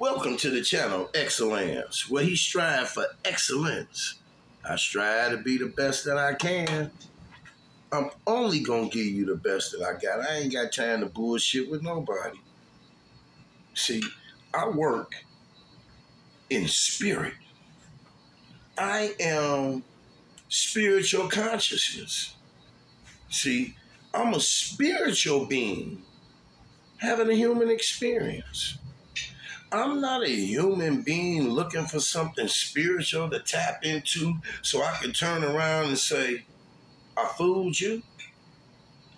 Welcome to the channel, Excellantz, where he strive for excellence. I strive to be the best that I can. I'm only gonna give you the best that I got. I ain't got time to bullshit with nobody. See, I work in spirit. I am spiritual consciousness. See, I'm a spiritual being having a human experience. I'm not a human being looking for something spiritual to tap into so I can turn around and say, I fooled you.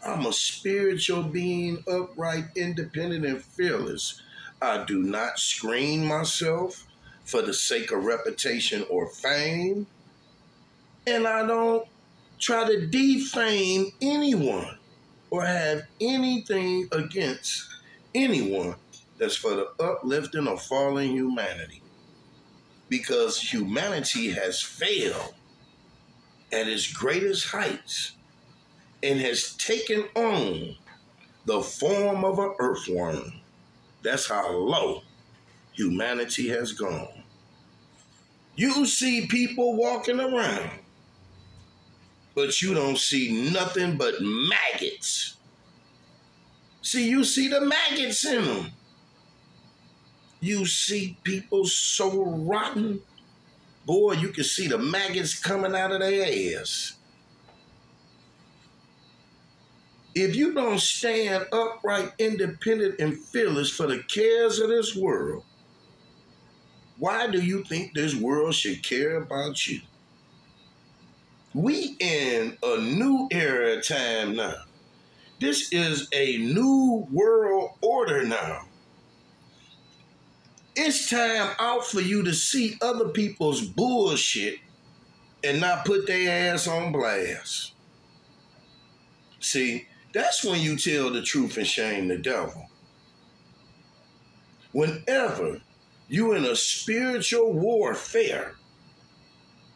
I'm a spiritual being, upright, independent, and fearless. I do not screen myself for the sake of reputation or fame. And I don't try to defame anyone or have anything against anyone that's for the uplifting of fallen humanity. Because humanity has failed at its greatest heights and has taken on the form of an earthworm. That's how low humanity has gone. You see people walking around, but you don't see nothing but maggots. See, you see the maggots in them. You see people so rotten, boy, you can see the maggots coming out of their ass. If you don't stand upright, independent, and fearless for the cares of this world, why do you think this world should care about you? We in a new era time now. This is a new world order now. It's time out for you to see other people's bullshit and not put their ass on blast. See, that's when you tell the truth and shame the devil. Whenever you're in a spiritual warfare,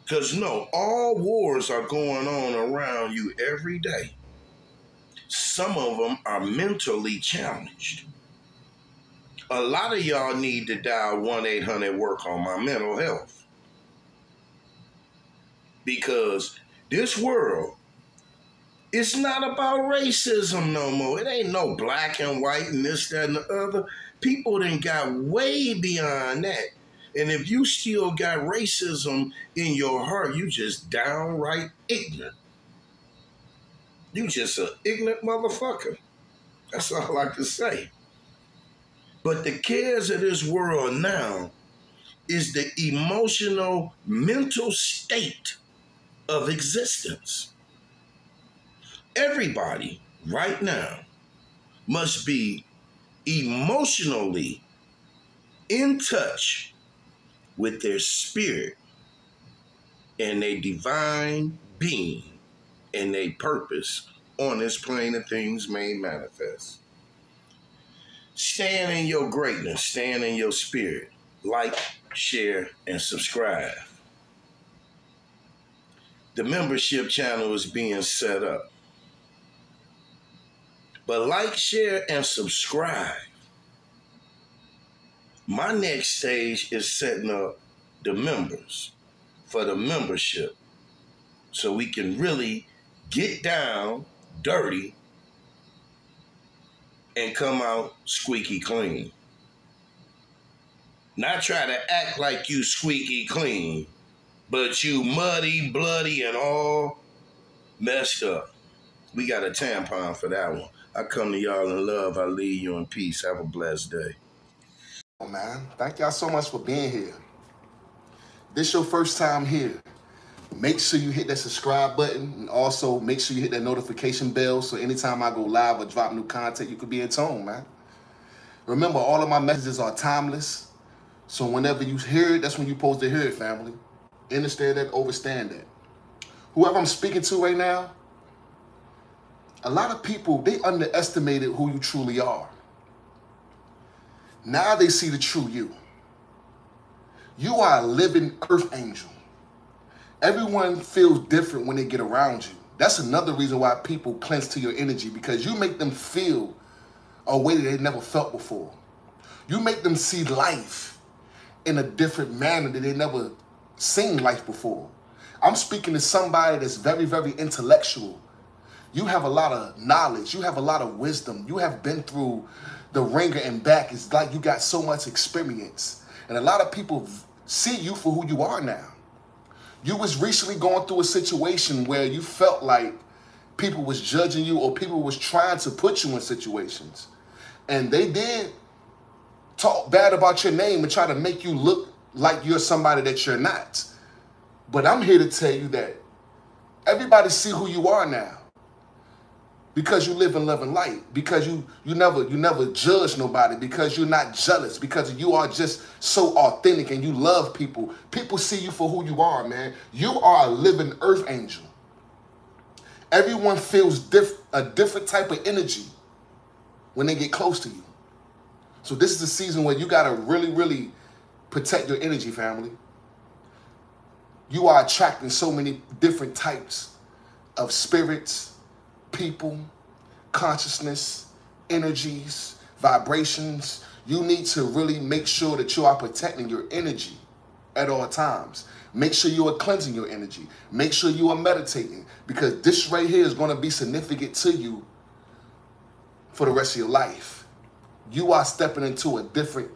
because no, all wars are going on around you every day. Some of them are mentally challenged. A lot of y'all need to dial 1 800 work on my mental health. Because this world it's not about racism no more. It ain't no black and white and this, that, and the other. People then got way beyond that. And if you still got racism in your heart, you just downright ignorant. You just an ignorant motherfucker. That's all I can say. But the cares of this world now is the emotional, mental state of existence everybody right now must be emotionally in touch with their spirit and their divine being and their purpose on this plane of things made manifest. Stand in your greatness, stand in your spirit. Like, share, and subscribe. The membership channel is being set up. But like, share, and subscribe. My next stage is setting up the members for the membership so we can really get down dirty and come out squeaky clean. Not try to act like you squeaky clean, but you muddy, bloody, and all messed up. We got a tampon for that one. I come to y'all in love. I leave you in peace. Have a blessed day. Oh, man, thank y'all so much for being here. This your first time here. Make sure you hit that subscribe button and also make sure you hit that notification bell so anytime I go live or drop new content, you could be in tone, man. Remember, all of my messages are timeless. So whenever you hear it, that's when you're supposed to hear it, family. Understand that, overstand that. Whoever I'm speaking to right now, a lot of people, they underestimated who you truly are. Now they see the true you. You are a living earth angel. Everyone feels different when they get around you. That's another reason why people clench to your energy because you make them feel a way that they never felt before. You make them see life in a different manner that they never seen life before. I'm speaking to somebody that's very, very intellectual. You have a lot of knowledge. You have a lot of wisdom. You have been through the ringer and back. It's like you got so much experience. And a lot of people see you for who you are now. You was recently going through a situation where you felt like people was judging you or people was trying to put you in situations. And they did talk bad about your name and try to make you look like you're somebody that you're not. But I'm here to tell you that everybody see who you are now. Because you live in love and light, because you you never you never judge nobody, because you're not jealous, because you are just so authentic and you love people. People see you for who you are, man. You are a living earth angel. Everyone feels diff- a different type of energy when they get close to you. So this is a season where you gotta really, really protect your energy, family. You are attracting so many different types of spirits, people, consciousness, energies, vibrations. You need to really make sure that you are protecting your energy at all times. Make sure you are cleansing your energy. Make sure you are meditating because this right here is going to be significant to you for the rest of your life you are stepping into a different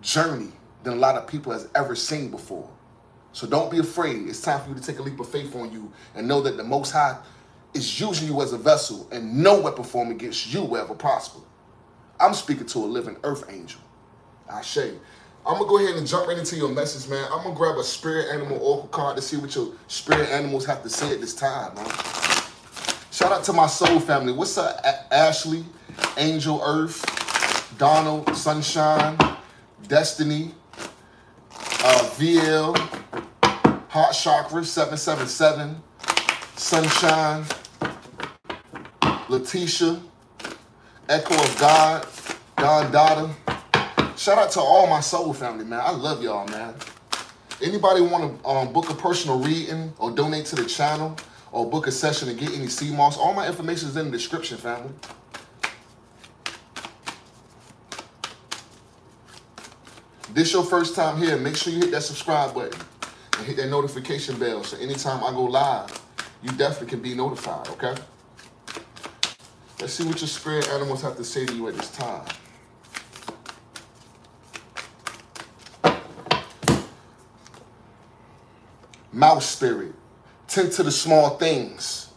journey than a lot of people has ever seen before. So don't be afraid. It's time for you to take a leap of faith on you and know that the Most High is using you as a vessel and no weapon formed against you will ever prosper. I'm speaking to a living earth angel. I say. I'm gonna go ahead and jump right into your message, man. I'm gonna grab a spirit animal oracle card to see what your spirit animals have to say at this time, man. Shout out to my soul family. What's up, A- Ashley, Angel Earth, Donald, Sunshine, Destiny, uh, VL, Heart Chakra 777, Sunshine, Letitia, Echo of God, Don Dada. Shout out to all my soul family, man. I love y'all, man. Anybody want to um, book a personal reading or donate to the channel or book a session to get any sea moss? All my information is in the description, family. this your first time here, make sure you hit that subscribe button and hit that notification bell so anytime I go live, you definitely can be notified, okay? Let's see what your spirit animals have to say to you at this time. Mouse spirit, tend to the small things.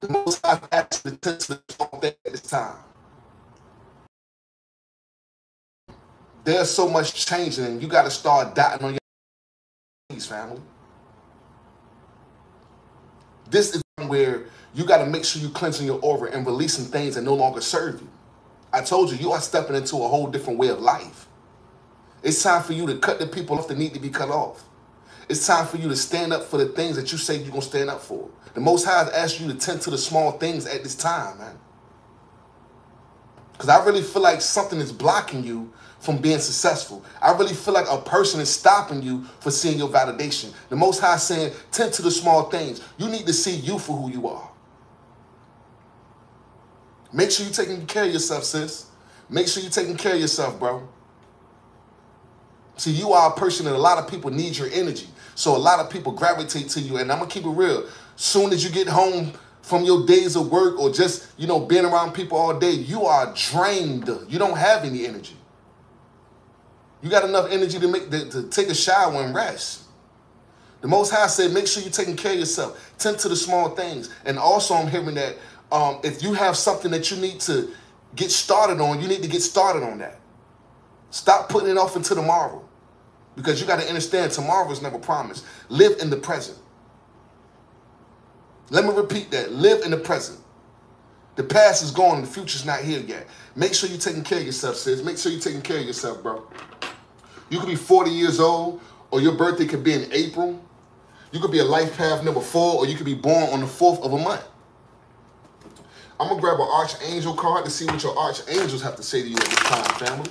The most I've actually tend to the small things at this time. there's so much changing, and you got to start dotting on your knees, family. This is where you got to make sure you're cleansing your aura and releasing things that no longer serve you. I told you, you are stepping into a whole different way of life. It's time for you to cut the people off that need to be cut off. It's time for you to stand up for the things that you say you're going to stand up for. The Most High has asked you to tend to the small things at this time, man. Because I really feel like something is blocking you from being successful. I really feel like a person is stopping you for seeing your validation. The Most High saying, tend to the small things. You need to see you for who you are. Make sure you're taking care of yourself, sis. Make sure you're taking care of yourself, bro. See, you are a person that a lot of people need your energy. So a lot of people gravitate to you. And I'm going to keep it real. Soon as you get home from your days of work or just, you know, being around people all day, you are drained. You don't have any energy. You got enough energy to make to, to take a shower and rest. The Most High said, make sure you're taking care of yourself. Tend to the small things. And also, I'm hearing that um, if you have something that you need to get started on, you need to get started on that. Stop putting it off until tomorrow. Because you got to understand, tomorrow is never promised. Live in the present. Let me repeat that. Live in the present. The past is gone, the future's not here yet. Make sure you're taking care of yourself, sis. Make sure you're taking care of yourself, bro. You could be 40 years old, or your birthday could be in April. You could be a life path number four, or you could be born on the fourth of a month. I'm gonna grab an archangel card to see what your archangels have to say to you at this time, family.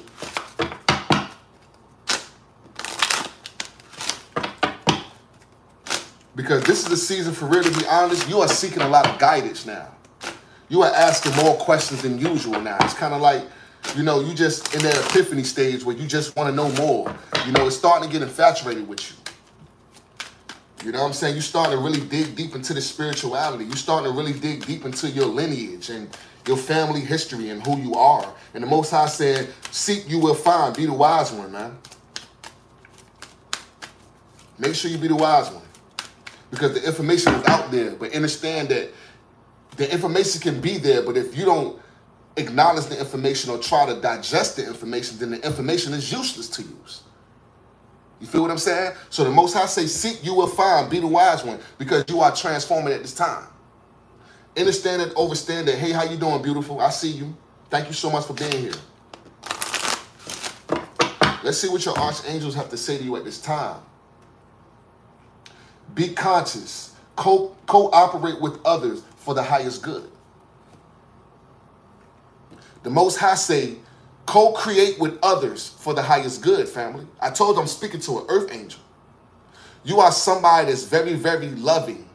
Because this is the season for real, to be honest, you are seeking a lot of guidance now. You are asking more questions than usual now. It's kind of like you know, you just in that epiphany stage where you just want to know more. You know, it's starting to get infatuated with you. You know what I'm saying? You're starting to really dig deep into the spirituality. You're starting to really dig deep into your lineage and your family history and who you are. And the Most High said, seek you will find. Be the wise one, man. Make sure you be the wise one. Because the information is out there. But understand that the information can be there, but if you don't acknowledge the information or try to digest the information, then the information is useless to use. You feel what I'm saying? So the Most High say, seek you will find, be the wise one, because you are transforming at this time. Understand it, overstand it. Hey, how you doing, beautiful? I see you. Thank you so much for being here. Let's see what your archangels have to say to you at this time. Be conscious. Co- cooperate with others for the highest good. The Most High say, co-create with others for the highest good, family. I told them speaking to an earth angel. You are somebody that's very, very loving.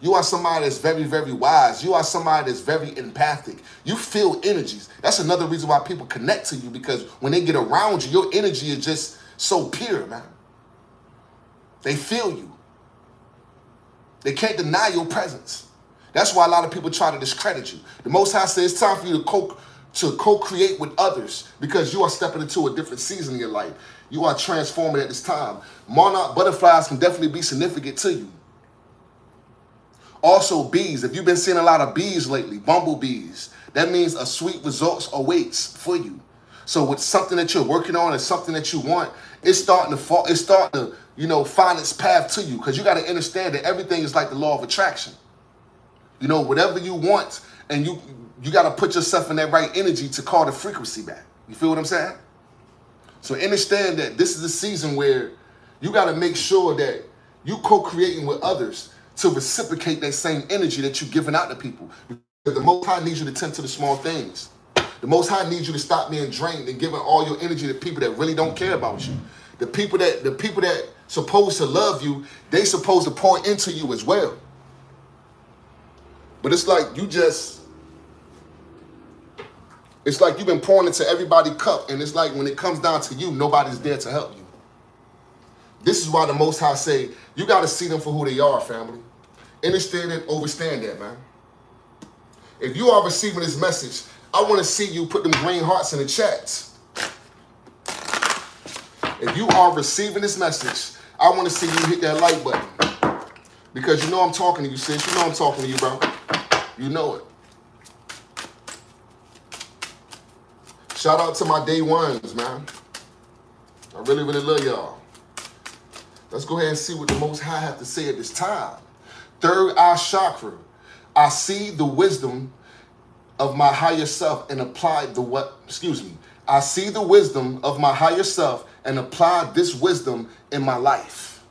You are somebody that's very, very wise. You are somebody that's very empathic. You feel energies. That's another reason why people connect to you because when they get around you, your energy is just so pure, man. They feel you. They can't deny your presence. That's why a lot of people try to discredit you. The Most High says it's time for you to co to co-create with others because you are stepping into a different season in your life. You are transforming at this time. Monarch butterflies can definitely be significant to you. Also, bees. If you've been seeing a lot of bees lately, bumblebees, that means a sweet results awaits for you. So with something that you're working on and something that you want, it's starting to fall, it's starting to, you know, find its path to you. Because you got to understand that everything is like the law of attraction. You know, whatever you want, and you you got to put yourself in that right energy to call the frequency back. You feel what I'm saying? So understand that this is a season where you got to make sure that you co-creating with others to reciprocate that same energy that you're giving out to people. Because the Most High needs you to tend to the small things. The Most High needs you to stop being drained and giving all your energy to people that really don't care about you. The people that the people that supposed to love you, they supposed to pour into you as well. But it's like you just it's like you've been pouring into everybody's cup, and it's like when it comes down to you, nobody's there to help you. This is why the Most High say you got to see them for who they are, family. Understand it, overstand that, man. If you are receiving this message, I want to see you put them green hearts in the chats. If you are receiving this message, I want to see you hit that like button. Because you know I'm talking to you, sis. You know I'm talking to you, bro. You know it. Shout out to my day ones, man. I really, really love y'all. Let's go ahead and see what the Most High have to say at this time. Third eye chakra. I see the wisdom of my higher self and apply the what? Excuse me. I see the wisdom of my higher self and apply this wisdom in my life.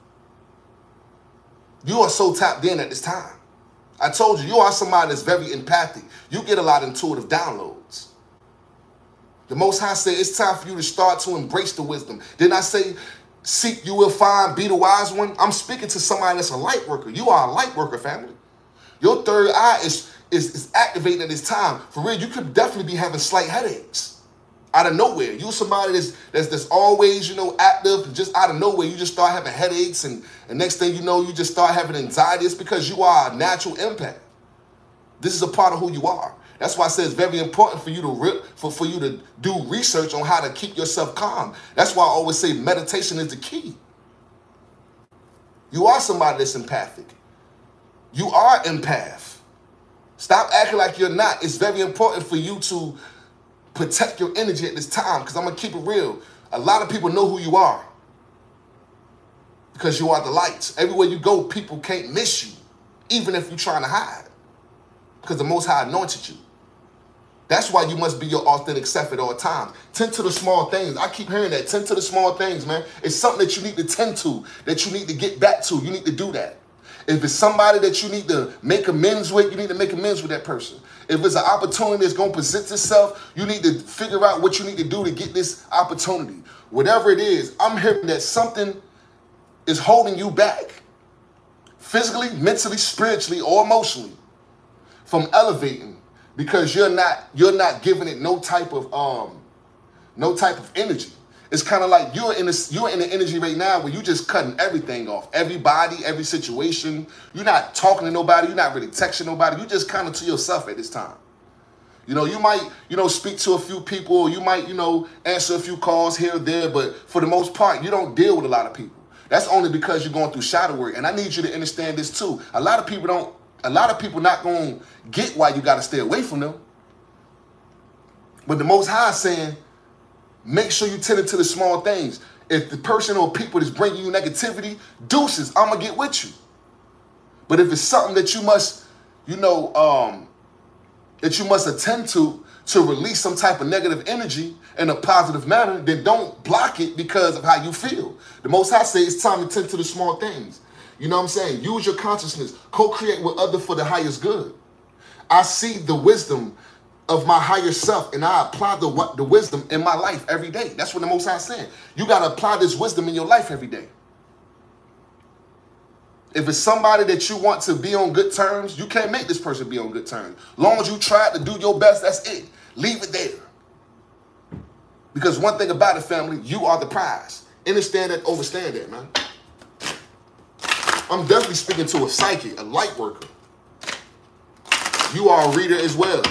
You are so tapped in at this time. I told you, you are somebody that's very empathic. You get a lot of intuitive downloads. The Most High said it's time for you to start to embrace the wisdom. Didn't I say, seek you will find, be the wise one? I'm speaking to somebody that's a light worker. You are a light worker, family. Your third eye is, is, is activating at this time. For real, you could definitely be having slight headaches out of nowhere. You somebody that's, that's that's always, you know, active, just out of nowhere, you just start having headaches, and, and next thing you know, you just start having anxiety. It's because you are a natural empath. This is a part of who you are. That's why I say it's very important for you to re- for, for you to do research on how to keep yourself calm. That's why I always say meditation is the key. You are somebody that's empathic. You are empath. Stop acting like you're not. It's very important for you to protect your energy at this time because I'm going to keep it real. A lot of people know who you are because you are the lights. Everywhere you go, people can't miss you, even if you're trying to hide because the Most High anointed you. That's why you must be your authentic self at all times. Tend to the small things. I keep hearing that. Tend to the small things, man. It's something that you need to tend to, that you need to get back to. You need to do that. If it's somebody that you need to make amends with, you need to make amends with that person. If it's an opportunity that's going to present itself, you need to figure out what you need to do to get this opportunity. Whatever it is, I'm hearing that something is holding you back physically, mentally, spiritually, or emotionally from elevating because you're not you're not giving it no type of um no type of energy. It's kind of like you're in this, you're in the energy right now where you just cutting everything off. Everybody, every situation. You're not talking to nobody. You're not really texting nobody. You're just kind of to yourself at this time. You know, you might, you know, speak to a few people, you might, you know, answer a few calls here or there, but for the most part, you don't deal with a lot of people. That's only because you're going through shadow work. And I need you to understand this too. A lot of people don't, a lot of people not going to get why you got to stay away from them. But the Most High saying, make sure you tend to the small things. If the person or people is bringing you negativity, deuces, I'm going to get with you. But if it's something that you must, you know, um, that you must attend to to release some type of negative energy in a positive manner, then don't block it because of how you feel. The Most High say it's time to tend to the small things. You know what I'm saying? Use your consciousness. Co-create with other for the highest good. I see the wisdom of my higher self and I apply the, the wisdom in my life every day. That's what the Most High saying. You got to apply this wisdom in your life every day. If it's somebody that you want to be on good terms, you can't make this person be on good terms. Long as you try to do your best, that's it. Leave it there. Because one thing about it, family, you are the prize. Understand that, overstand that, man. I'm definitely speaking to a psychic, a light worker. You are a reader as well.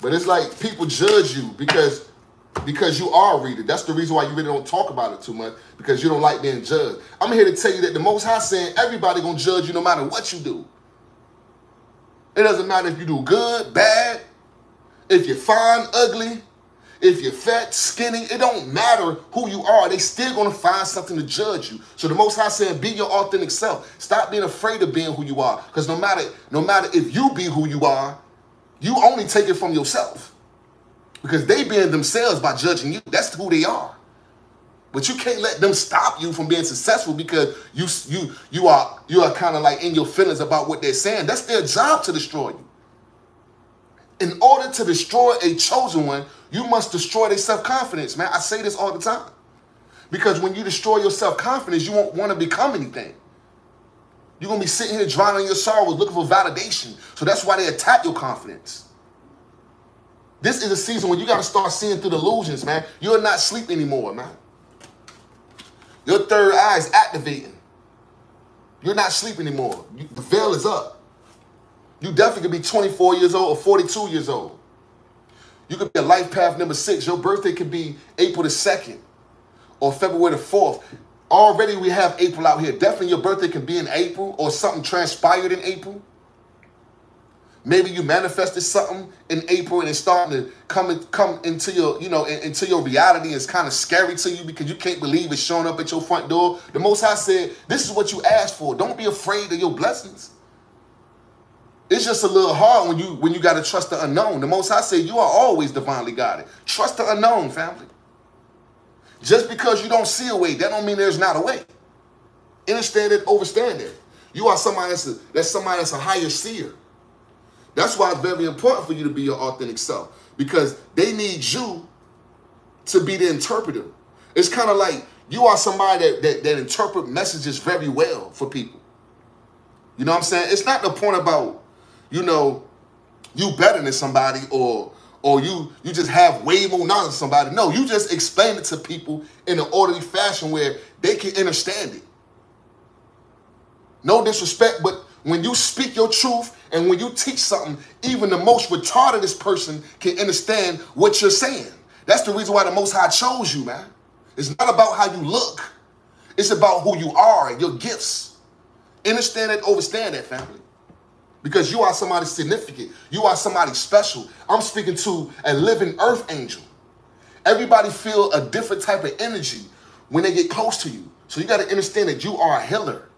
But it's like people judge you because because you are a reader. That's the reason why you really don't talk about it too much because you don't like being judged. I'm here to tell you that the Most High saying everybody gonna judge you no matter what you do. It doesn't matter if you do good, bad, if you're fine, ugly, if you're fat, skinny. It don't matter who you are. They still gonna find something to judge you. So the Most High saying, be your authentic self. Stop being afraid of being who you are. Because no matter no matter if you be who you are, you only take it from yourself because they being themselves by judging you. That's who they are. But you can't let them stop you from being successful because you you you are you are kind of like in your feelings about what they're saying. That's their job to destroy you. In order to destroy a chosen one, you must destroy their self-confidence, man. I say this all the time. Because when you destroy your self-confidence, you won't want to become anything. You're gonna be sitting here drowning your sorrows, looking for validation. So that's why they attack your confidence. This is a season when you got to start seeing through the illusions, man. You're not sleep anymore, man. Your third eye is activating. You're not sleeping anymore. You, the veil is up. You definitely could be 24 years old or 42 years old. You could be a life path number six. Your birthday could be April the 2nd or February the 4th. Already we have April out here. Definitely your birthday can be in April or something transpired in April. Maybe you manifested something in April and it's starting to come come into your, you know, into your reality. It's kind of scary to you because you can't believe it's showing up at your front door. The Most High said, "This is what you asked for. Don't be afraid of your blessings." It's just a little hard when you when you got to trust the unknown. The Most High said, "You are always divinely guided. Trust the unknown, family." Just because you don't see a way, that don't mean there's not a way. Understand it, overstand it. You are somebody that's a, that's somebody that's a higher seer. That's why it's very important for you to be your authentic self because they need you to be the interpreter. It's kind of like you are somebody that, that, that interpret messages very well for people. You know what I'm saying? It's not the point about, you know, you better than somebody or or you you just have way more knowledge than somebody. No, you just explain it to people in an orderly fashion where they can understand it. No disrespect, but when you speak your truth and when you teach something, even the most retardedest person can understand what you're saying. That's the reason why the Most High chose you, man. It's not about how you look. It's about who you are and your gifts. Understand that, overstand that, family. Because you are somebody significant. You are somebody special. I'm speaking to a living earth angel. Everybody feel a different type of energy when they get close to you. So you got to understand that you are a healer.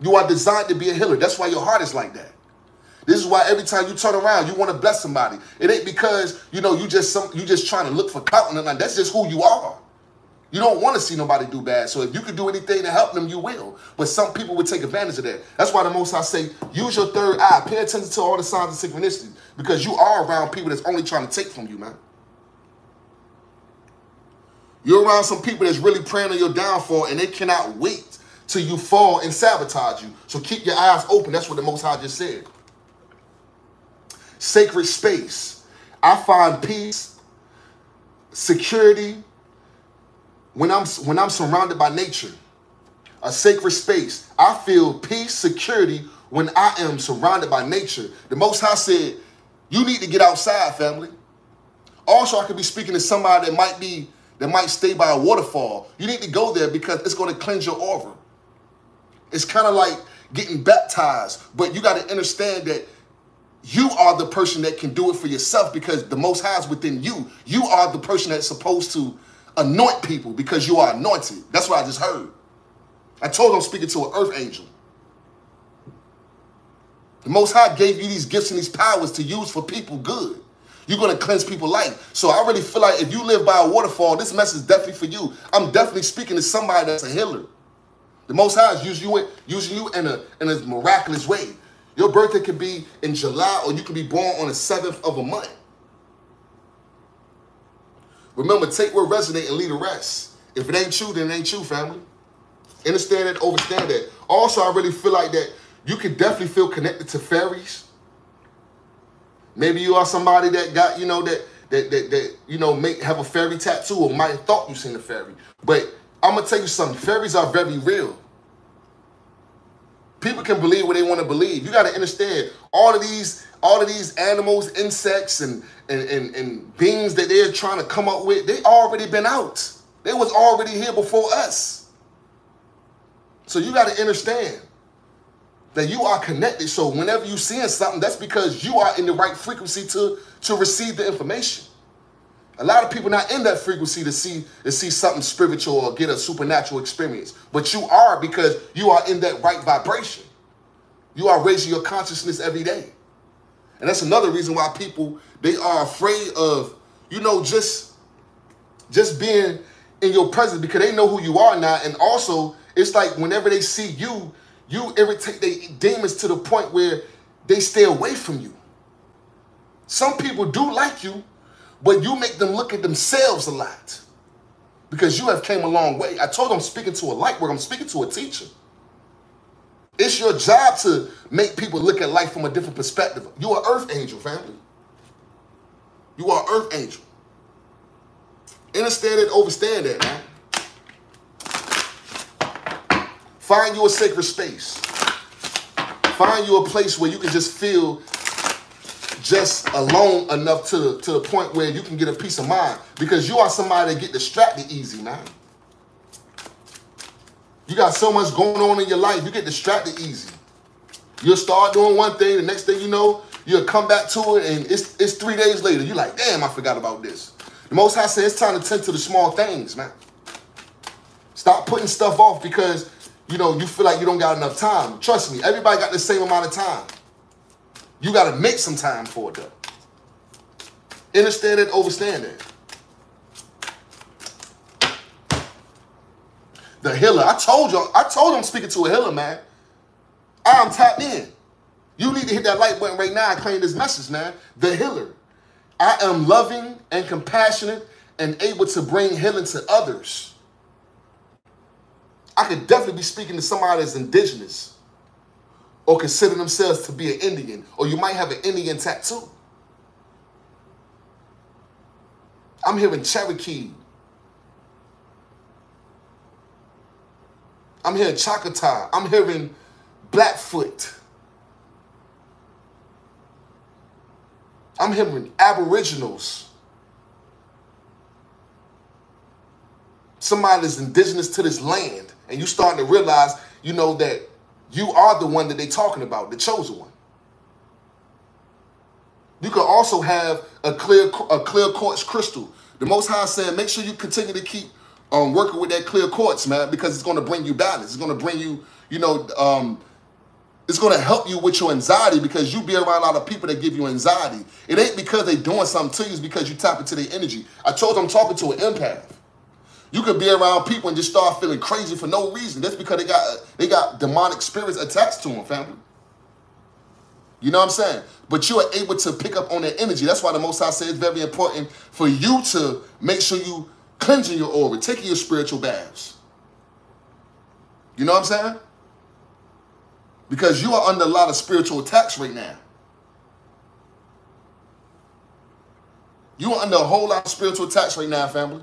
You are designed to be a healer. That's why your heart is like that. This is why every time you turn around, you want to bless somebody. It ain't because you know you just some you just trying to look for clout and That's just who you are. You don't want to see nobody do bad. So if you can do anything to help them, you will. But some people would take advantage of that. That's why the Most High say, use your third eye. Pay attention to all the signs of synchronicity. Because you are around people that's only trying to take from you, man. You're around some people that's really praying on your downfall and they cannot wait till you fall and sabotage you. So keep your eyes open. That's what the Most High just said. sacred space. I find peace, security when I'm when I'm surrounded by nature. A sacred space. I feel peace, security when I am surrounded by nature. The Most High said, "You need to get outside, family." Also, I could be speaking to somebody that might be that might stay by a waterfall. You need to go there because it's going to cleanse your aura. It's kind of like getting baptized, but you got to understand that you are the person that can do it for yourself because the Most High is within you. You are the person that's supposed to anoint people because you are anointed. That's what I just heard. I told I'm speaking to an earth angel. The Most High gave you these gifts and these powers to use for people good. You're going to cleanse people's life. So I really feel like if you live by a waterfall, this message is definitely for you. I'm definitely speaking to somebody that's a healer. The Most High is using you, using you in a, in a miraculous way. Your birthday could be in July or you could be born on the 7th of a month. Remember, take what resonate and leave the rest. If it ain't you, then it ain't you, family. Understand it, understand that. Also, I really feel like that you can definitely feel connected to fairies. Maybe you are somebody that got, you know, that that that, that you know, make have a fairy tattoo or might have thought you seen a fairy. But I'm gonna tell you something, fairies are very real. People can believe what they want to believe. You gotta understand all of these, all of these animals, insects, and and, and, and beings that they're trying to come up with, they already been out. They was already here before us. So you got to understand that you are connected. So whenever you seeing something, that's because you are in the right frequency to, to receive the information. A lot of people not in that frequency to see to see something spiritual or get a supernatural experience. But you are because you are in that right vibration. You are raising your consciousness every day. And that's another reason why people they are afraid of, you know, just just being in your presence because they know who you are now. And also, it's like whenever they see you, you irritate their demons to the point where they stay away from you. Some people do like you, but you make them look at themselves a lot because you have came a long way. I told them I'm speaking to a light work. I'm speaking to a teacher. It's your job to make people look at life from a different perspective. You are earth angel, family. You are earth angel. Understand it, overstand that, man. Find you a sacred space. Find you a place where you can just feel just alone enough to the, to the point where you can get a peace of mind because you are somebody that get distracted easy, man. You got so much going on in your life, you get distracted easy. You'll start doing one thing, the next thing you know, you'll come back to it, and it's it's three days later. You're like, damn, I forgot about this. The Most High said it's time to tend to the small things, man. Stop putting stuff off because you know, you feel like you don't got enough time. Trust me, everybody got the same amount of time. You got to make some time for it, though. Understand it, overstand it. The healer. I told y'all, I told him I'm speaking to a healer, man. I'm tapped in. You need to hit that like button right now and claim this message, man. The healer. I am loving and compassionate and able to bring healing to others. I could definitely be speaking to somebody that's indigenous or consider themselves to be an Indian, or you might have an Indian tattoo. I'm hearing Cherokee. I'm hearing Choctaw. I'm hearing Blackfoot. I'm hearing Aboriginals. Somebody that's indigenous to this land and you starting to realize, you know, that you are the one that they're talking about, the chosen one. You can also have a clear a clear quartz crystal. The Most High said, make sure you continue to keep um, working with that clear quartz, man, because it's going to bring you balance. It's going to bring you, you know, um, it's going to help you with your anxiety because you be around a lot of people that give you anxiety. It ain't because they doing something to you, it's because you tap into their energy. I told you I'm talking to an empath. You could be around people and just start feeling crazy for no reason. That's because they got they got demonic spirits attached to them, family. You know what I'm saying? But you are able to pick up on that energy. That's why the Most High says it's very important for you to make sure you cleansing your aura, taking your spiritual baths. You know what I'm saying? Because you are under a lot of spiritual attacks right now. You are under a whole lot of spiritual attacks right now, family.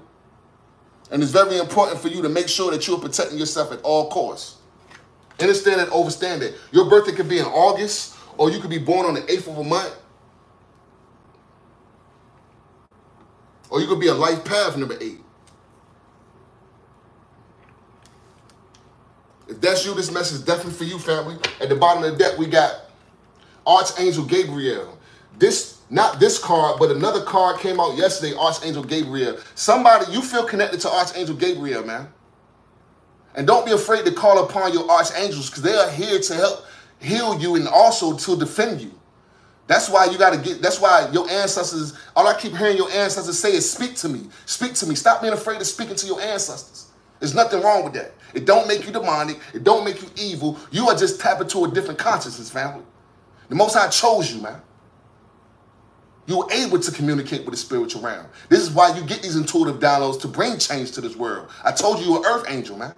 And it's very important for you to make sure that you're protecting yourself at all costs. Understand and overstand it. Your birthday could be in August, or you could be born on the 8th of a month. Or you could be a life path number eight. If that's you, this message is definitely for you, family. At the bottom of the deck, we got Archangel Gabriel. This, not this card, but another card came out yesterday, Archangel Gabriel. Somebody, you feel connected to Archangel Gabriel, man. And don't be afraid to call upon your archangels because they are here to help heal you and also to defend you. That's why you got to get, that's why your ancestors, all I keep hearing your ancestors say is speak to me. Speak to me. Stop being afraid of speaking to your ancestors. There's nothing wrong with that. It don't make you demonic. It don't make you evil. You are just tapping to a different consciousness, family. The Most High chose you, man. You were able to communicate with the spiritual realm. This is why you get these intuitive downloads to bring change to this world. I told you you're an earth angel, man.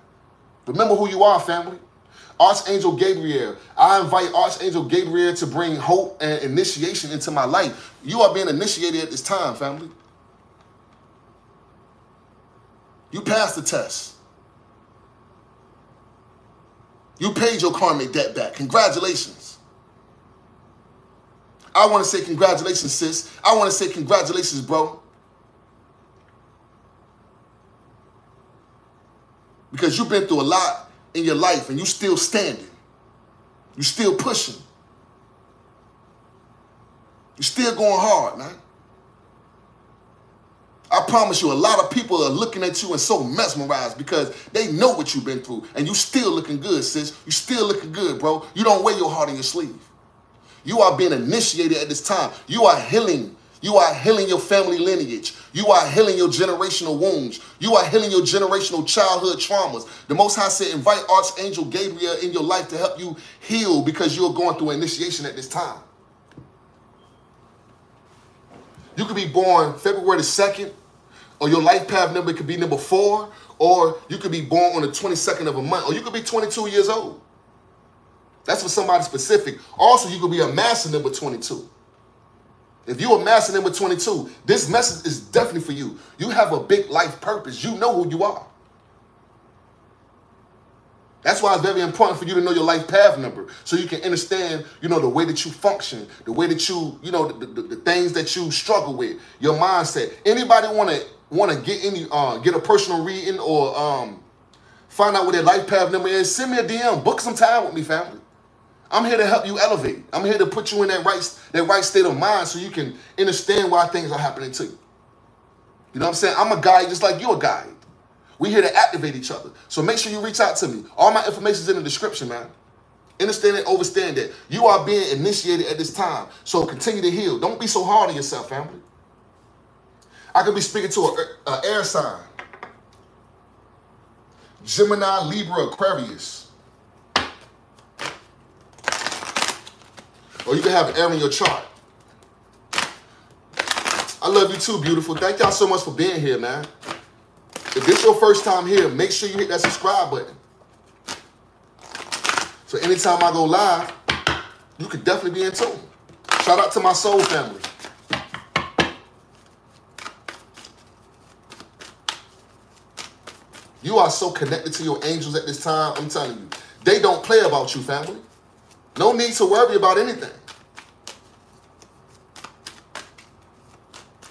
Remember who you are, family. Archangel Gabriel. I invite Archangel Gabriel to bring hope and initiation into my life. You are being initiated at this time, family. You passed the test. You paid your karmic debt back. Congratulations. I want to say congratulations, sis. I want to say congratulations, bro. Because you've been through a lot in your life and you're still standing. You're still pushing. You're still going hard, man. I promise you, a lot of people are looking at you and so mesmerized because they know what you've been through. And you're still looking good, sis. You're still looking good, bro. You don't wear your heart in your sleeve. You are being initiated at this time. You are healing. You are healing your family lineage. You are healing your generational wounds. You are healing your generational childhood traumas. The Most High said, invite Archangel Gabriel in your life to help you heal because you're going through initiation at this time. You could be born February the 2nd, or your life path number could be number four, or you could be born on the 22nd of a month, or you could be 22 years old. That's for somebody specific. Also, you could be a master number 22. If you're a master number 22, this message is definitely for you. You have a big life purpose. You know who you are. That's why it's very important for you to know your life path number so you can understand, you know, the way that you function, the way that you, you know, the, the, the things that you struggle with, your mindset. Anybody want to want to get any uh get a personal reading or um find out what their life path number is, send me a DM, book some time with me, family. I'm here to help you elevate. I'm here to put you in that right that right state of mind so you can understand why things are happening to you. You know what I'm saying? I'm a guide just like you're a guide. We're here to activate each other. So make sure you reach out to me. All my information is in the description, man. Understand it, overstand that. You are being initiated at this time. So continue to heal. Don't be so hard on yourself, family. I could be speaking to an air sign. Gemini, Libra, Aquarius. Or you can have air in your chart. I love you too, beautiful. Thank y'all so much for being here, man. If this your first time here, make sure you hit that subscribe button. So anytime I go live, you could definitely be in tune. Shout out to my soul family. You are so connected to your angels at this time. I'm telling you, they don't play about you, family. No need to worry about anything.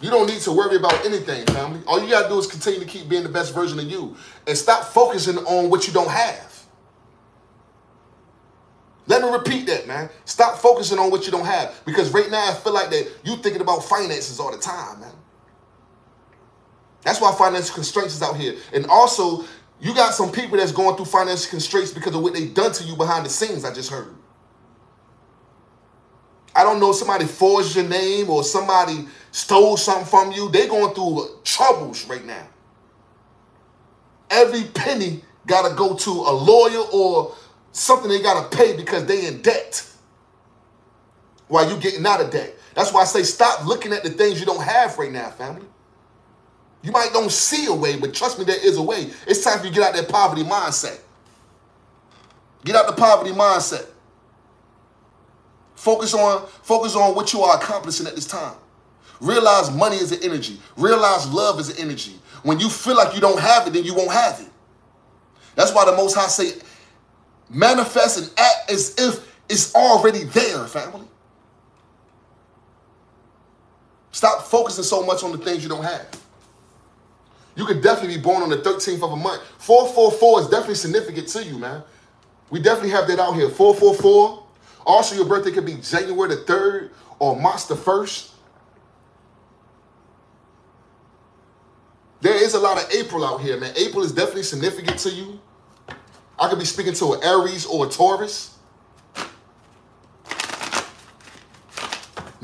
You don't need to worry about anything, family. All you gotta do is continue to keep being the best version of you and stop focusing on what you don't have. Let me repeat that, man. Stop focusing on what you don't have. Because right now I feel like that you're thinking about finances all the time, man. That's why financial constraints is out here. And also, you got some people that's going through financial constraints because of what they done to you behind the scenes, I just heard. I don't know, somebody forged your name or somebody stole something from you. They're going through troubles right now. Every penny got to go to a lawyer or something they got to pay because they in debt while you getting out of debt. That's why I say stop looking at the things you don't have right now, family. You might don't see a way, but trust me, there is a way. It's time for you to get out that poverty mindset. Get out the poverty mindset. Focus on focus on what you are accomplishing at this time. Realize money is an energy. Realize love is an energy. When you feel like you don't have it, then you won't have it. That's why the Most High say, manifest and act as if it's already there, family. Stop focusing so much on the things you don't have. You could definitely be born on the 13th of a month. 444 is definitely significant to you, man. We definitely have that out here. 444. Also, your birthday could be January the 3rd or March the 1st. There is a lot of April out here, man. April is definitely significant to you. I could be speaking to an Aries or a Taurus.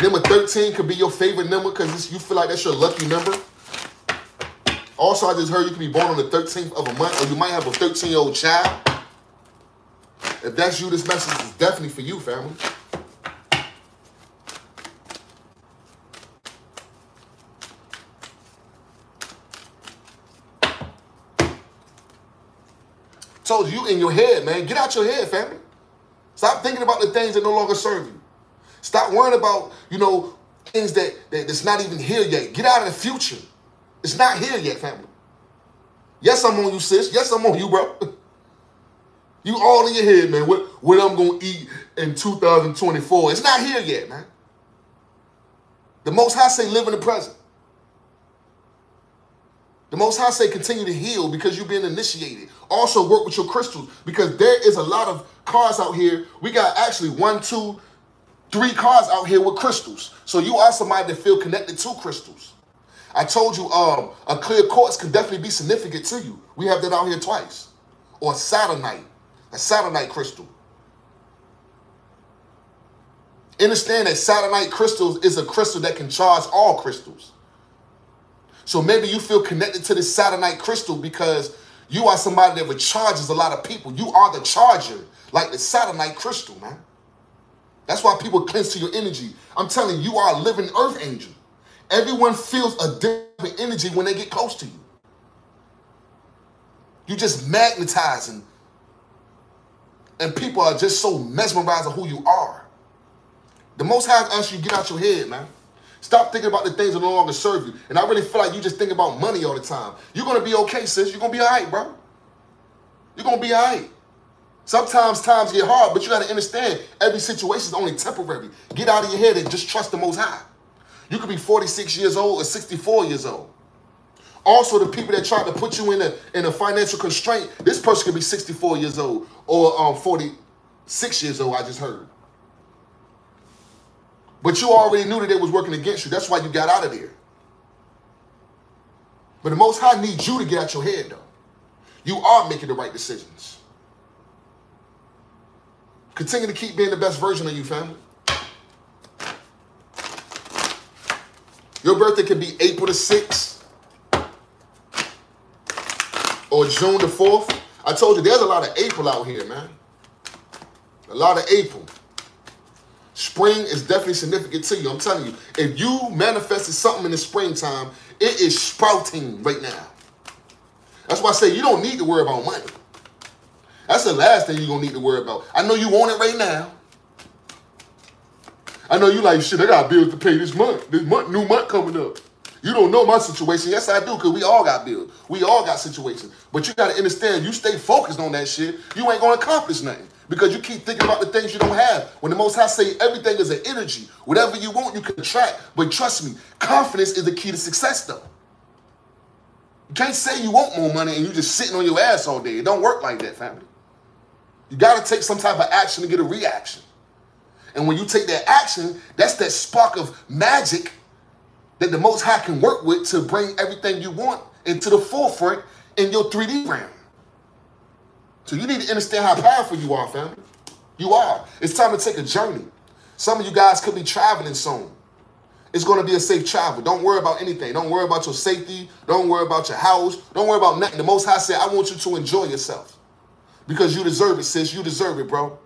Number 13 could be your favorite number because you feel like that's your lucky number. Also, I just heard you could be born on the 13th of a month, or you might have a 13-year-old child. If that's you, this message is definitely for you, family. You in your head, man. Get out your head, family. Stop thinking about the things that no longer serve you. Stop worrying about, you know, things that, that that's not even here yet. Get out of the future. It's not here yet, family. Yes, I'm on you, sis. Yes, I'm on you, bro. You all in your head, man. What what I'm gonna eat in 2024? It's not here yet, man. The Most High say live in the present. The Most High say continue to heal because you've been initiated. Also work with your crystals because there is a lot of cars out here. We got actually one, two, three cars out here with crystals. So you are somebody that feel connected to crystals. I told you um, a clear quartz can definitely be significant to you. We have that out here twice. Or saturnite, a saturnite crystal. Understand that saturnite crystals is a crystal that can charge all crystals. So maybe you feel connected to this saturnite crystal because you are somebody that recharges a lot of people. You are the charger, like the saturnite crystal, man. That's why people cling to your energy. I'm telling you, you are a living earth angel. Everyone feels a different energy when they get close to you. You just magnetizing. And people are just so mesmerized of who you are. The most high asks you get out your head, man. Stop thinking about the things that no longer serve you. And I really feel like you just think about money all the time. You're gonna be okay, sis. You're gonna be all right, bro. You're gonna be all right. Sometimes times get hard, but you gotta understand every situation is only temporary. Get out of your head and just trust the most high. You could be 46 years old or 64 years old. Also, the people that try to put you in a in a financial constraint, this person could be 64 years old or um, 46 years old, I just heard. But you already knew that it was working against you. That's why you got out of there. But the Most High needs you to get out your head, though. You are making the right decisions. Continue to keep being the best version of you, family. Your birthday can be April the 6th or June the 4th. I told you there's a lot of April out here, man. A lot of April. Spring is definitely significant to you. I'm telling you, if you manifested something in the springtime, it is sprouting right now. That's why I say you don't need to worry about money. That's the last thing you're gonna need to worry about. I know you want it right now. I know you like shit. I got bills to pay this month. This month, new month coming up. You don't know my situation. Yes, I do, because we all got bills. We all got situations. But you got to understand, you stay focused on that shit, you ain't to accomplish nothing. Because you keep thinking about the things you don't have. When the Most High say everything is an energy, whatever you want, you can attract. But trust me, confidence is the key to success, though. You can't say you want more money and you just sitting on your ass all day. It don't work like that, family. You got to take some type of action to get a reaction. And when you take that action, that's that spark of magic that the Most High can work with to bring everything you want into the forefront in your 3D realm. So you need to understand how powerful you are, family. You are. It's time to take a journey. Some of you guys could be traveling soon. It's going to be a safe travel. Don't worry about anything. Don't worry about your safety. Don't worry about your house. Don't worry about nothing. The Most High said, I want you to enjoy yourself. Because you deserve it, sis. You deserve it, bro.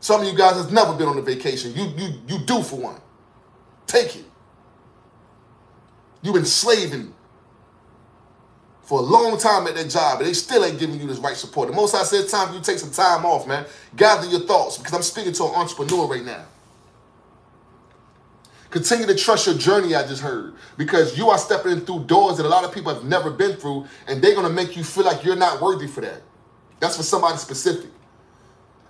Some of you guys has never been on a vacation. You you you do for one. Take it. You've been slaving for a long time at that job, they still ain't giving you this right support. The Most High said, time for you take some time off, man. Gather your thoughts because I'm speaking to an entrepreneur right now. Continue to trust your journey, I just heard, because you are stepping in through doors that a lot of people have never been through, and they're going to make you feel like you're not worthy for that. That's for somebody specific.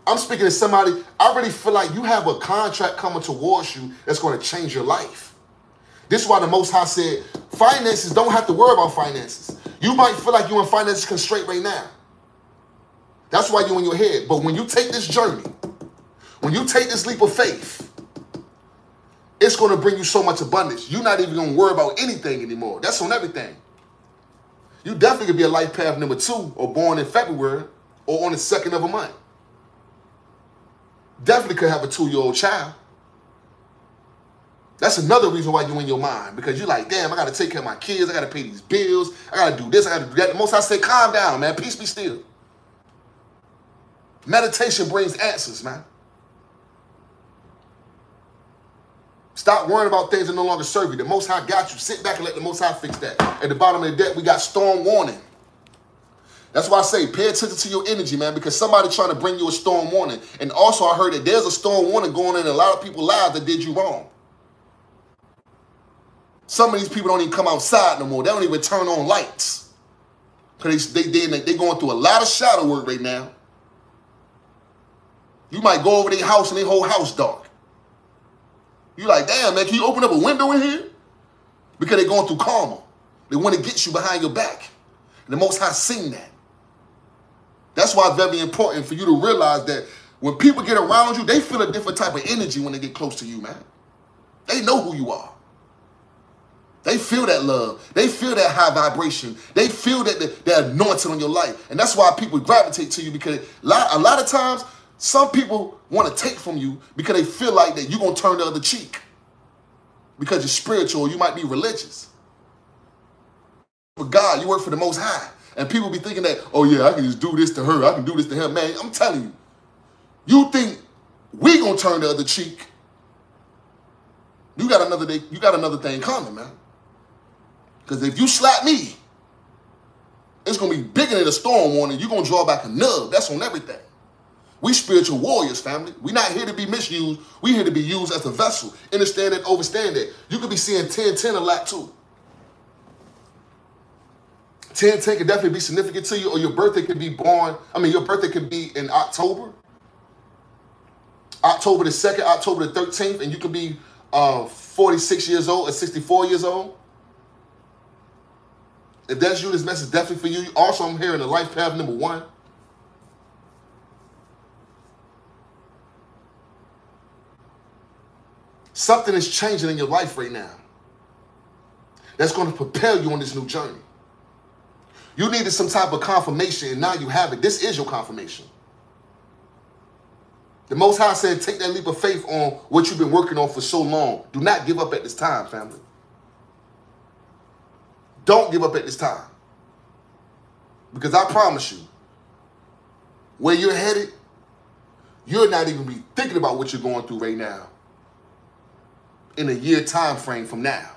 I'm speaking to somebody, I really feel like you have a contract coming towards you that's going to change your life. This is why the Most High said, finances don't have to worry about finances. You might feel like you're in financial constraint right now. That's why you're in your head. But when you take this journey, when you take this leap of faith, it's going to bring you so much abundance. You're not even going to worry about anything anymore. That's on everything. You definitely could be a life path number two or born in February or on the second of a month. Definitely could have a two-year-old child. That's another reason why you in your mind because you're like, damn, I got to take care of my kids. I got to pay these bills. I got to do this. I got to do that. The Most High say, calm down, man. Peace be still. Meditation brings answers, man. Stop worrying about things that no longer serve you. The Most High got you. Sit back and let the Most High fix that. At the bottom of the deck, we got storm warning. That's why I say pay attention to your energy, man, because somebody trying to bring you a storm warning. And also, I heard that there's a storm warning going in a lot of people's lives that did you wrong. Some of these people don't even come outside no more. They don't even turn on lights. Because they, they, they, they going through a lot of shadow work right now. You might go over their house and their whole house dark. You like, damn, man, can you open up a window in here? Because they're going through karma. They want to get you behind your back. And the Most High seen that. That's why it's very important for you to realize that when people get around you, they feel a different type of energy when they get close to you, man. They know who you are. They feel that love. They feel that high vibration. They feel that the, that anointing on your life. And that's why people gravitate to you because a lot, a lot of times some people want to take from you because they feel like that you're going to turn the other cheek. Because you're spiritual, you might be religious. But God, you work for the Most High. And people be thinking that, oh yeah, I can just do this to her. I can do this to him. Man, I'm telling you, you think we going to turn the other cheek. You got another day, you got another thing coming, man. Because if you slap me, it's going to be bigger than a storm warning. You're going to draw back a nub. That's on everything. We spiritual warriors, family. We're not here to be misused. We're here to be used as a vessel. Understand it, overstand it. You could be seeing 10 10 a lot too. 10 10 could definitely be significant to you, or your birthday could be born. I mean, your birthday could be in October. October the 2nd, October the 13th, and you could be uh, 46 years old or 64 years old. If that's you, this message is definitely for you. Also, I'm here in the life path number one. Something is changing in your life right now that's going to propel you on this new journey. You needed some type of confirmation, and now you have it. This is your confirmation. The Most High said, take that leap of faith on what you've been working on for so long. Do not give up at this time, family. Don't give up at this time. Because I promise you, where you're headed, you're not even be thinking about what you're going through right now in a year time frame from now.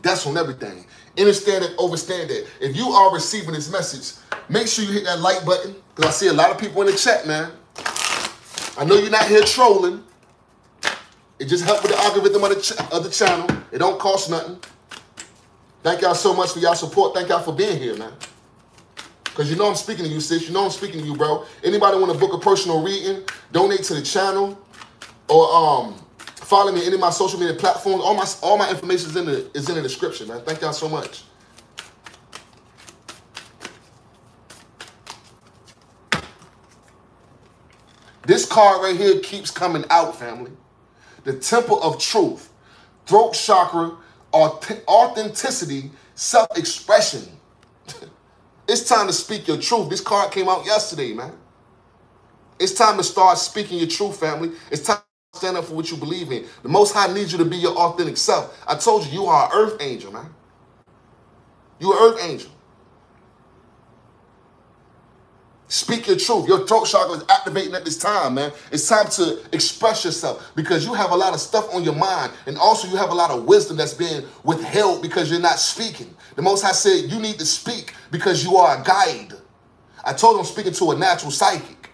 That's on everything. Understand it, overstand it. If you are receiving this message, make sure you hit that like button because I see a lot of people in the chat, man. I know you're not here trolling. It just helps with the algorithm of the, ch of the channel. It don't cost nothing. Thank y'all so much for y'all support. Thank y'all for being here, man. Because you know I'm speaking to you, sis. You know I'm speaking to you, bro. Anybody want to book a personal reading, donate to the channel, or um, Follow me any of my social media platforms. All my all my information is in the is in the description, man. Thank y'all so much. This card right here keeps coming out, family. The temple of truth, throat chakra, authenticity, self-expression. it's time to speak your truth. This card came out yesterday, man. It's time to start speaking your truth, family. It's time to Stand up for what you believe in. The Most High needs you to be your authentic self. I told you, you are an earth angel, man. You an earth angel. Speak your truth. Your throat chakra is activating at this time, man. It's time to express yourself because you have a lot of stuff on your mind. And also you have a lot of wisdom that's being withheld because you're not speaking. The Most High said you need to speak because you are a guide. I told him I'm speaking to a natural psychic.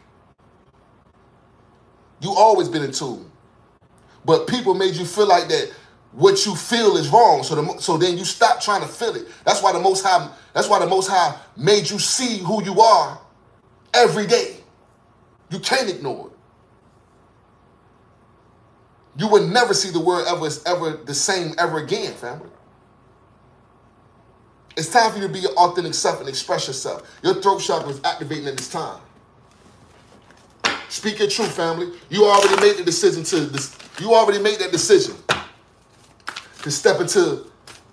You always been in tune but people made you feel like that what you feel is wrong. So the, so then you stop trying to feel it. That's why the Most High. That's why the Most High made you see who you are every day. You can't ignore it. You would never see the world ever ever the same ever again, family. It's time for you to be your authentic self and express yourself. Your throat chakra is activating at this time. Speak your truth, family. You already made the decision to this. You already made that decision to step into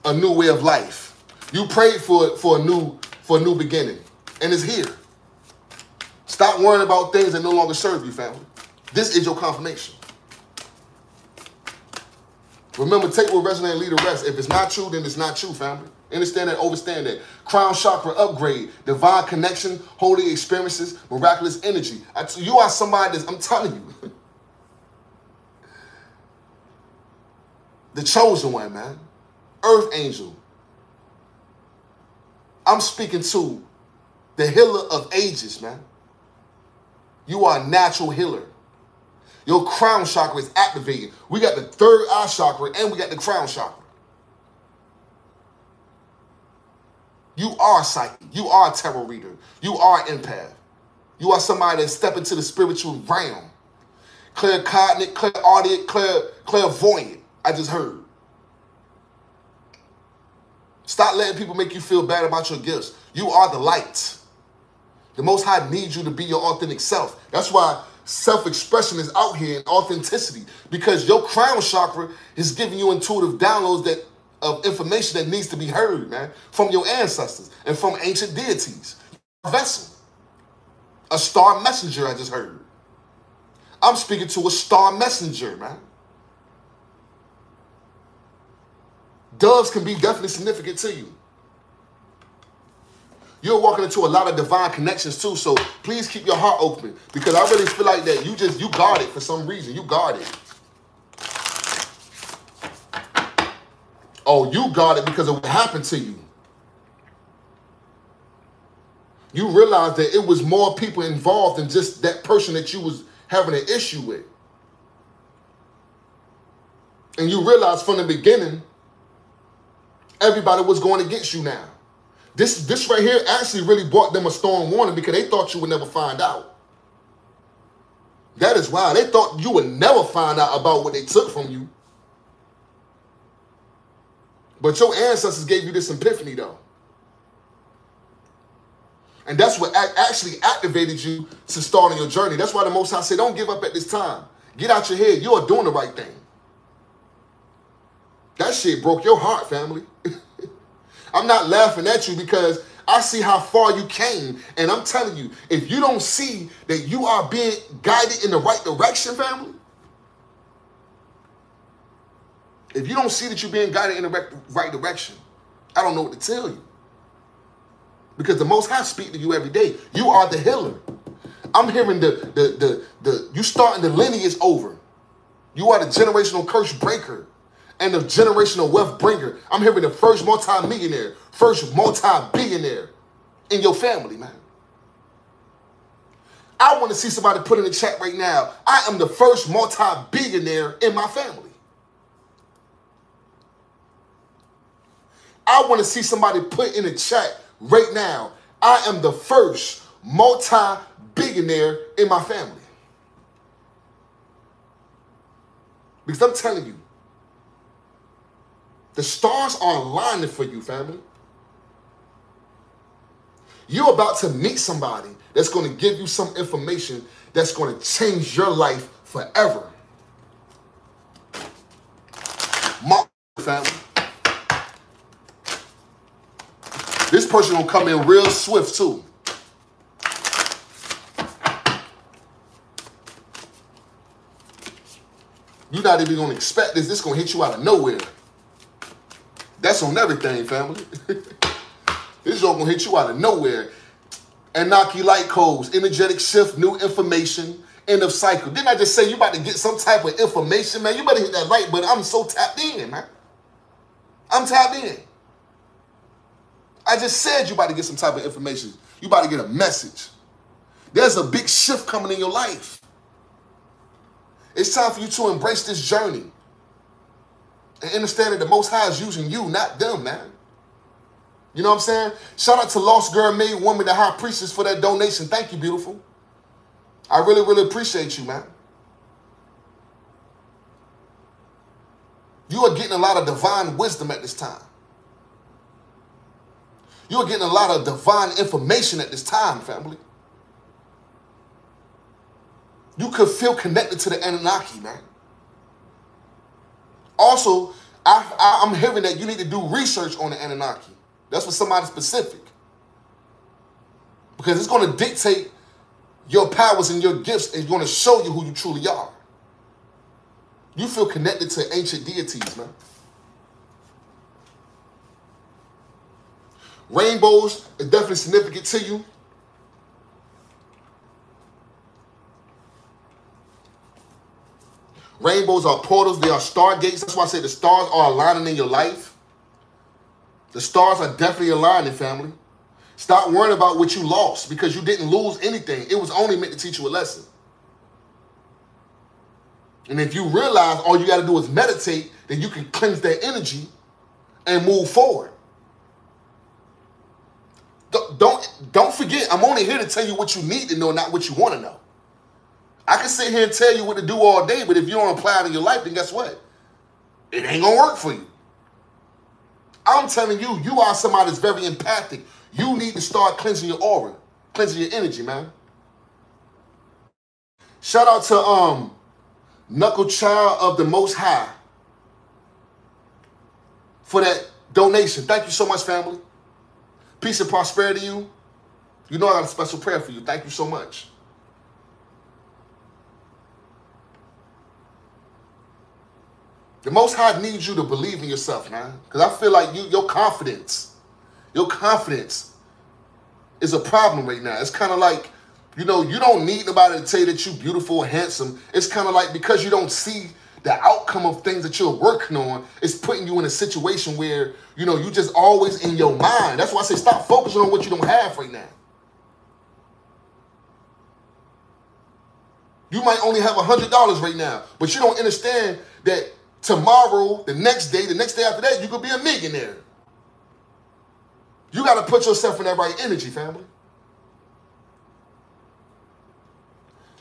a new way of life. You prayed for for a new for a new beginning, and it's here. Stop worrying about things that no longer serve you, family. This is your confirmation. Remember, take what resonates and leave the rest. If it's not true, then it's not true, family. Understand that, overstand that. Crown chakra upgrade, divine connection, holy experiences, miraculous energy. you are somebody that's, I'm telling you. the chosen one, man. Earth angel. I'm speaking to the healer of ages, man. You are a natural healer. Your crown chakra is activated. We got the third eye chakra and we got the crown chakra. You are psychic. You are a tarot reader. You are an empath. You are somebody that step into the spiritual realm. Claircognate, clairaudient, clair, clairvoyant. I just heard. Stop letting people make you feel bad about your gifts. You are the light. The Most High needs you to be your authentic self. That's why self-expression is out here in authenticity because your crown chakra is giving you intuitive downloads that of information that needs to be heard, man, from your ancestors and from ancient deities. A vessel, a star messenger. I just heard. I'm speaking to a star messenger, man. Doves can be definitely significant to you. You're walking into a lot of divine connections too, so please keep your heart open because I really feel like that you just you guard it for some reason. You guard it. Oh, you got it because of what happened to you. You realize that it was more people involved than just that person that you was having an issue with. And you realize from the beginning, everybody was going against you now. This this right here actually really brought them a storm warning because they thought you would never find out. That is why they thought you would never find out about what they took from you. But your ancestors gave you this epiphany though. And that's what actually activated you to start on your journey. That's why the Most High said, don't give up at this time. Get out your head. You are doing the right thing. That shit broke your heart, family. I'm not laughing at you because I see how far you came. And I'm telling you, if you don't see that you are being guided in the right direction, family, if you don't see that you're being guided in the right direction, I don't know what to tell you. Because the Most High speak to you every day. You are the healer. I'm hearing the the the the you starting the lineage over. You are the generational curse breaker and the generational wealth bringer. I'm hearing the first multi-millionaire, first multi-billionaire in your family, man. I want to see somebody put in the chat right now. I am the first multi-billionaire in my family. I want to see somebody put in the chat right now. I am the first multi-billionaire in my family. Because I'm telling you, the stars are aligning for you, family. You're about to meet somebody that's going to give you some information that's going to change your life forever. My family. This person gonna come in real swift too. You're not even gonna expect this. This gonna hit you out of nowhere. That's on everything, family. this is gonna hit you out of nowhere. and knock you like codes, energetic shift, new information, end of cycle. Didn't I just say you about to get some type of information, man? You better hit that light button. I'm so tapped in, man. I'm tapped in. I just said you about to get some type of information. You about to get a message. There's a big shift coming in your life. It's time for you to embrace this journey and understand that the Most High is using you, not them, man. You know what I'm saying? Shout out to Lost Girl Made Woman, the High Priestess, for that donation. Thank you, beautiful. I really, really appreciate you, man. You are getting a lot of divine wisdom at this time. You are getting a lot of divine information at this time, family. You could feel connected to the Anunnaki, man. Also, I, am hearing that you need to do research on the Anunnaki. That's for somebody specific. Because it's going to dictate your powers and your gifts and going to show you who you truly are. You feel connected to ancient deities, man. Rainbows are definitely significant to you. Rainbows are portals, they are stargates. That's why I say the stars are aligning in your life. The stars are definitely aligning, family. Stop worrying about what you lost because you didn't lose anything. It was only meant to teach you a lesson. And if you realize all you got to do is meditate, then you can cleanse that energy and move forward. Don't, don't don't forget, I'm only here to tell you what you need to know, not what you want to know. I can sit here and tell you what to do all day, but if you don't apply it in your life, then guess what? It ain't gonna work for you. I'm telling you, you are somebody that's very empathic. You need to start cleansing your aura, cleansing your energy, man. Shout out to um Knuckle Child of the Most High for that donation. Thank you so much, family. Peace and prosperity to you. You know I got a special prayer for you. Thank you so much. The Most High needs you to believe in yourself, man. Because I feel like you, your confidence, your confidence is a problem right now. It's kind of like, you know, you don't need nobody to tell you that you're beautiful handsome. It's kind of like because you don't see the outcome of things that you're working on, it's putting you in a situation where, you know, you just always in your mind. That's why I say stop focusing on what you don't have right now. You might only have a $100 right now, but you don't understand that tomorrow, the next day, the next day after that, you could be a millionaire. You got to put yourself in that right energy, family.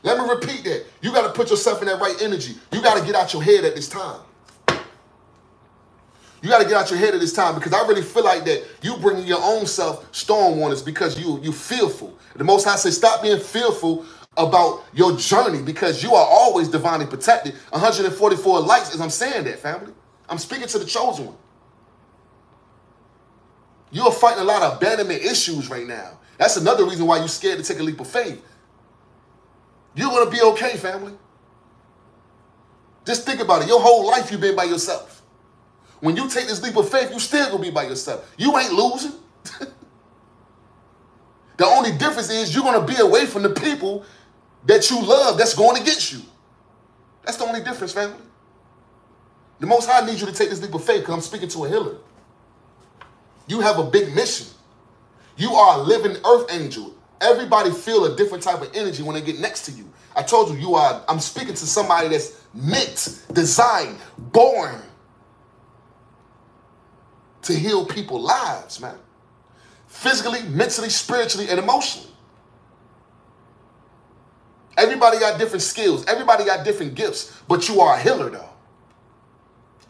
Let me repeat that. You got to put yourself in that right energy. You got to get out your head at this time. You got to get out your head at this time because I really feel like that you bringing your own self storm warnings because you you fearful. The Most High says, stop being fearful about your journey because you are always divinely protected. 144 lights as I'm saying that, family. I'm speaking to the chosen one. You are fighting a lot of abandonment issues right now. That's another reason why you're scared to take a leap of faith. You're going to be okay, family. Just think about it. Your whole life you've been by yourself. When you take this leap of faith, you still going to be by yourself. You ain't losing. the only difference is you're going to be away from the people that you love that's going get you. That's the only difference, family. The Most High needs you to take this leap of faith because I'm speaking to a healer. You have a big mission. You are a living earth angel. Everybody feel a different type of energy when they get next to you. I told you, you are, I'm speaking to somebody that's meant, designed, born to heal people's lives, man. Physically, mentally, spiritually, and emotionally. Everybody got different skills. Everybody got different gifts, but you are a healer though.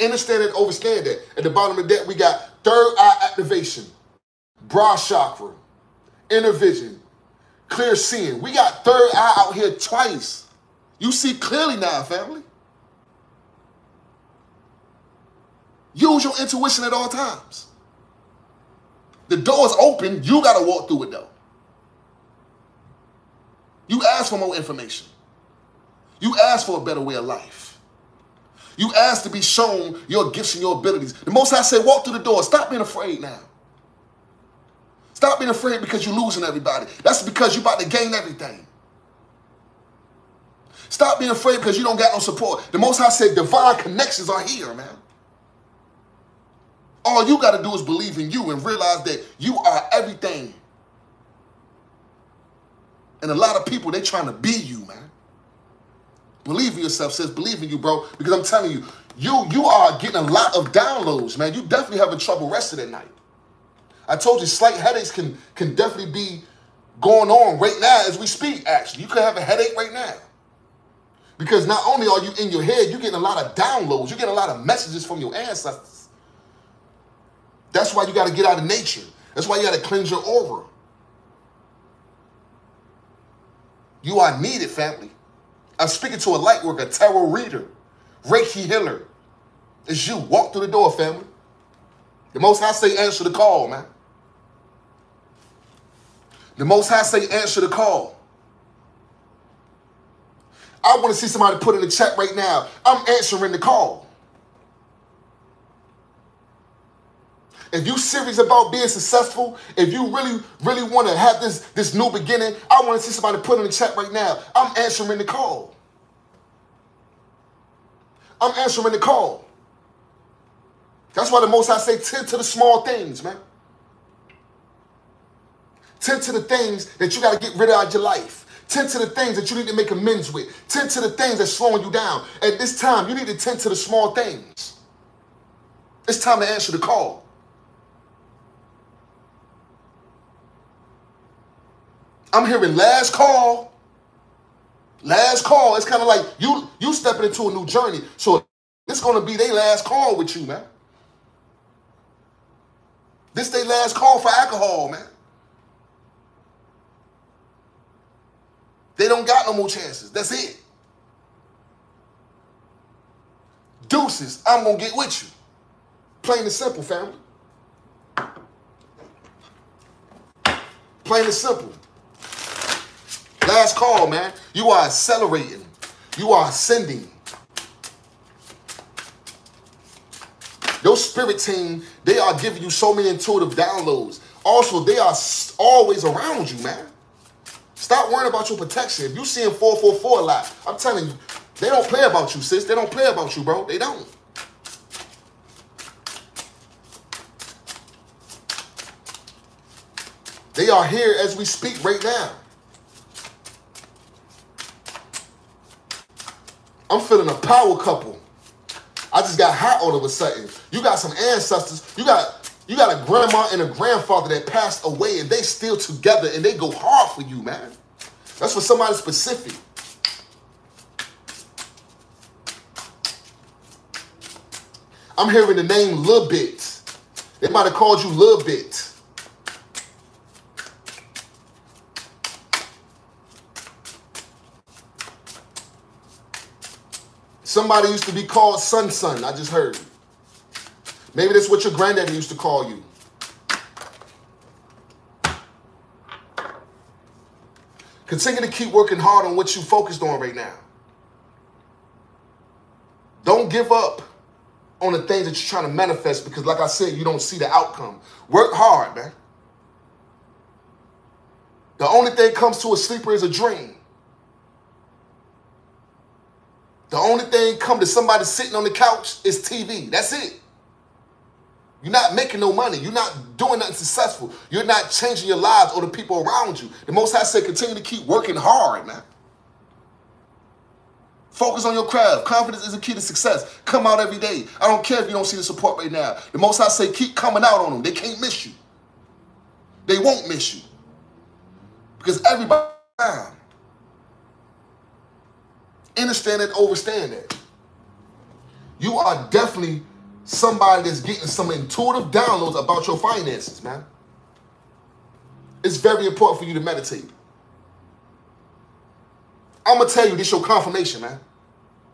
Understand and understand that. At the bottom of that, we got third eye activation, brow chakra, inner vision, clear seeing. We got third eye out here twice. You see clearly now, family. Use your intuition at all times. The door is open. You got to walk through it though. You ask for more information. You ask for a better way of life. You ask to be shown your gifts and your abilities. The Most High say, walk through the door. Stop being afraid now. Stop being afraid because you're losing everybody. That's because you're about to gain everything. Stop being afraid because you don't got no support. The Most High said, divine connections are here, man. All you got to do is believe in you and realize that you are everything and a lot of people, they trying to be you, man. Believe in yourself, sis. Believe in you, bro. Because I'm telling you, you you are getting a lot of downloads, man. You definitely having trouble resting at night. I told you, slight headaches can can definitely be going on right now as we speak. Actually, you could have a headache right now. Because not only are you in your head, you're getting a lot of downloads. You're getting a lot of messages from your ancestors. That's why you got to get out of nature. That's why you got to cleanse your aura. You are needed, family. I'm speaking to a light worker, tarot reader, Reiki healer. It's you. Walk through the door, family. The most High say answer the call, man. The most High say answer the call. I want to see somebody put in the chat right now. I'm answering the call. If you serious about being successful, if you really, really want to have this, this new beginning, I want to see somebody put in the chat right now. I'm answering the call. I'm answering the call. That's why the Most High say tend to the small things, man. Tend to the things that you got to get rid of out of your life. Tend to the things that you need to make amends with. Tend to the things that's slowing you down. At this time, you need to tend to the small things. It's time to answer the call. I'm hearing last call. Last call. It's kind of like you you stepping into a new journey. So it's gonna be their last call with you, man. This their last call for alcohol, man. They don't got no more chances. That's it. Deuces, I'm gonna get with you. Plain and simple, family. Plain and simple. Last call, man. You are accelerating. You are ascending. Your spirit team, they are giving you so many intuitive downloads. Also, they are always around you, man. Stop worrying about your protection. If you seeing 444 a lot, I'm telling you, they don't play about you, sis. They don't play about you, bro. They don't. They are here as we speak right now. I'm feeling a power couple. I just got hot all of a sudden. You got some ancestors. You got you got a grandma and a grandfather that passed away and they still together and they go hard for you, man. That's for somebody specific. I'm hearing the name Lil Bit. They might have called you Lil Bit. Somebody used to be called Sun Sun. I just heard. Maybe that's what your granddaddy used to call you. Continue to keep working hard on what you focused on right now. Don't give up on the things that you're trying to manifest because, like I said, you don't see the outcome. Work hard, man. The only thing that comes to a sleeper is a dream. The only thing come to somebody sitting on the couch is TV. That's it. You're not making no money. You're not doing nothing successful. You're not changing your lives or the people around you. The Most High said continue to keep working hard, man. Focus on your craft. Confidence is a key to success. Come out every day. I don't care if you don't see the support right now. The Most High say keep coming out on them. They can't miss you. They won't miss you. Because everybody understand it, overstand it. You are definitely somebody that's getting some intuitive downloads about your finances, man. It's very important for you to meditate. I'm gonna tell you this your confirmation, man.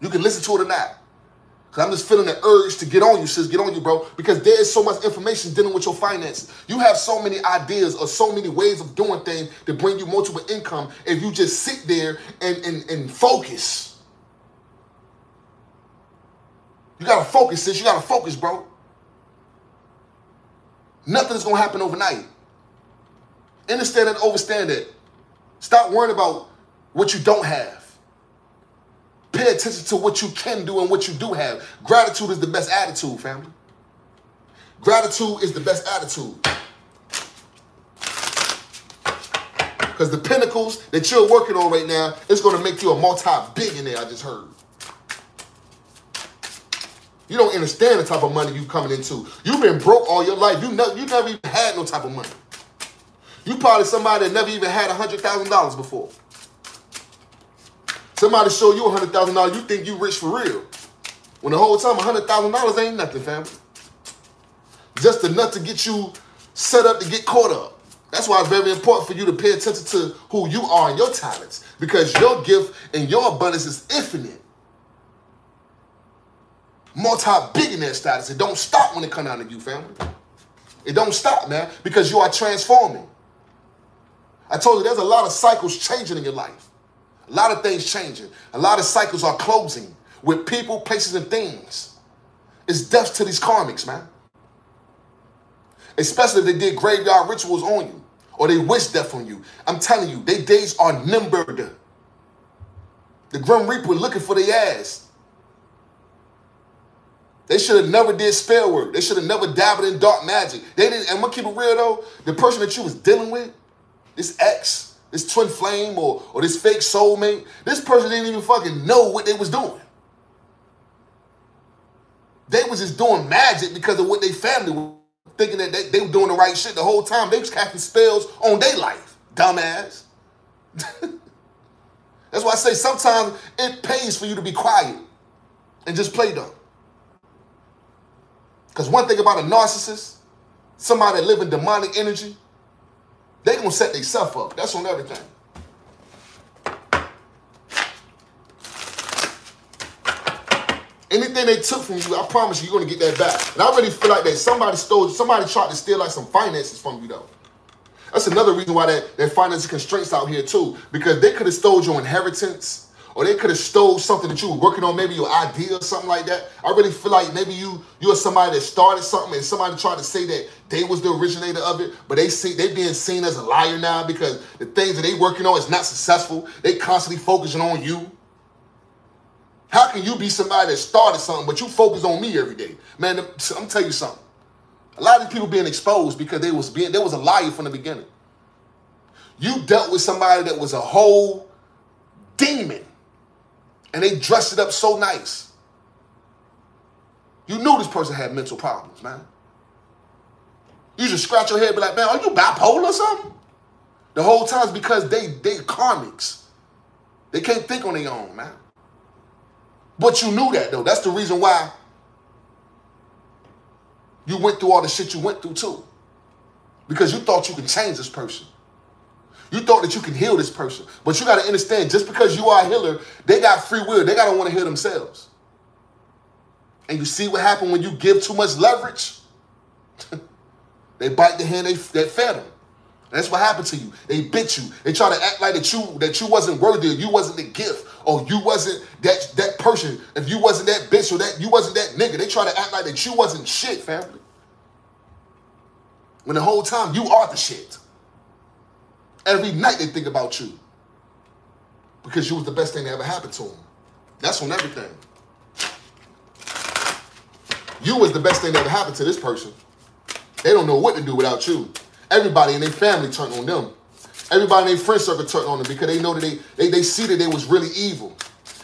You can listen to it or not. Cause I'm just feeling the urge to get on you, sis. Get on you, bro. Because there is so much information dealing with your finances. You have so many ideas or so many ways of doing things to bring you multiple income if you just sit there and, and, and focus. You gotta focus, sis. You gotta focus, bro. Nothing's gonna happen overnight. Understand and overstand it. Stop worrying about what you don't have. Pay attention to what you can do and what you do have. Gratitude is the best attitude, family. Gratitude is the best attitude. Because the pinnacles that you're working on right now is going to make you a multi-billionaire, I just heard. You don't understand the type of money you coming into. You've been broke all your life. You, ne- you never even had no type of money. You probably somebody that never even had $100,000 before. Somebody show you $100,000, you think you rich for real. When the whole time $100,000 ain't nothing, family. Just enough to get you set up to get caught up. That's why it's very important for you to pay attention to who you are and your talents because your gift and your abundance is infinite. Multi-billionaire status. It don't stop when it come out of you, family. It don't stop, man, because you are transforming. I told you there's a lot of cycles changing in your life. A lot of things changing. A lot of cycles are closing with people, places, and things. It's death to these karmics, man. Especially if they did graveyard rituals on you or they wish death on you. I'm telling you, their days are numbered. The Grim Reaper looking for their ass. They should have never did spell work. They should have never dabbled in dark magic. They didn't. And I'm gonna keep it real though. The person that you was dealing with, this ex, this twin flame, or or this fake soulmate, this person didn't even fucking know what they was doing. They was just doing magic because of what their family was thinking that they, they were doing the right shit the whole time. They was casting spells on their life, dumbass. That's why I say sometimes it pays for you to be quiet and just play dumb. Because one thing about a narcissist, somebody in demonic energy, they gonna set themselves up. That's on everything. Anything they took from you, I promise you, you're gonna get that back. And I really feel like that somebody stole, somebody tried to steal like some finances from you though. That's another reason why that, that financial constraints out here too. Because they could have stole your inheritance, or they could have stole something that you were working on, maybe your idea or something like that. I really feel like maybe you you're somebody that started something and somebody tried to say that they was the originator of it, but they see they being seen as a liar now because the things that they working on is not successful. They constantly focusing on you. How can you be somebody that started something, but you focus on me every day? Man, I'm tell you something. A lot of these people being exposed because they was being there was a liar from the beginning. You dealt with somebody that was a whole and they dressed it up so nice. You knew this person had mental problems, man. You just scratch your head be like, man, are you bipolar or something? The whole time is because they they karmics. They can't think on their own, man. But you knew that though. That's the reason why you went through all the shit you went through too. Because you thought you could change this person. You thought that you can heal this person. But you got to understand, just because you are a healer, they got free will. They got to want to heal themselves. And you see what happened when you give too much leverage? they bite the hand they, that fed them. That's what happened to you. They bit you. They try to act like that you that you wasn't worthy, you wasn't the gift, or you wasn't that that person. If you wasn't that bitch or that you wasn't that nigga, they try to act like that you wasn't shit, family. When the whole time you are the shit. Every night they think about you because you was the best thing that ever happened to them. That's on everything. You was the best thing that ever happened to this person. They don't know what to do without you. Everybody in their family turned on them. Everybody in their friend circle turned on them because they know that they, they, they see that they was really evil.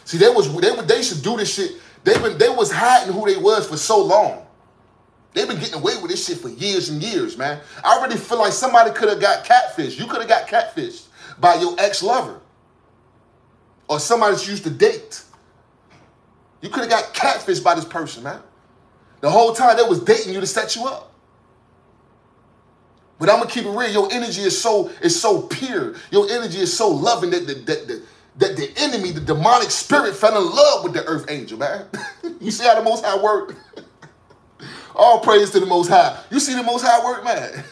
See, they was they they should do this shit. They been they was hiding who they was for so long. They've been getting away with this shit for years and years, man. I already feel like somebody could have got catfished. You could have got catfished by your ex-lover. Or somebody that you used to date. You could have got catfished by this person, man. The whole time they was dating you to set you up. But I'm gonna keep it real. Your energy is so is so pure. Your energy is so loving that the that that the enemy, the demonic spirit, fell in love with the earth angel, man. you see how the Most High work? All praise to the Most High. You see the Most High work, man.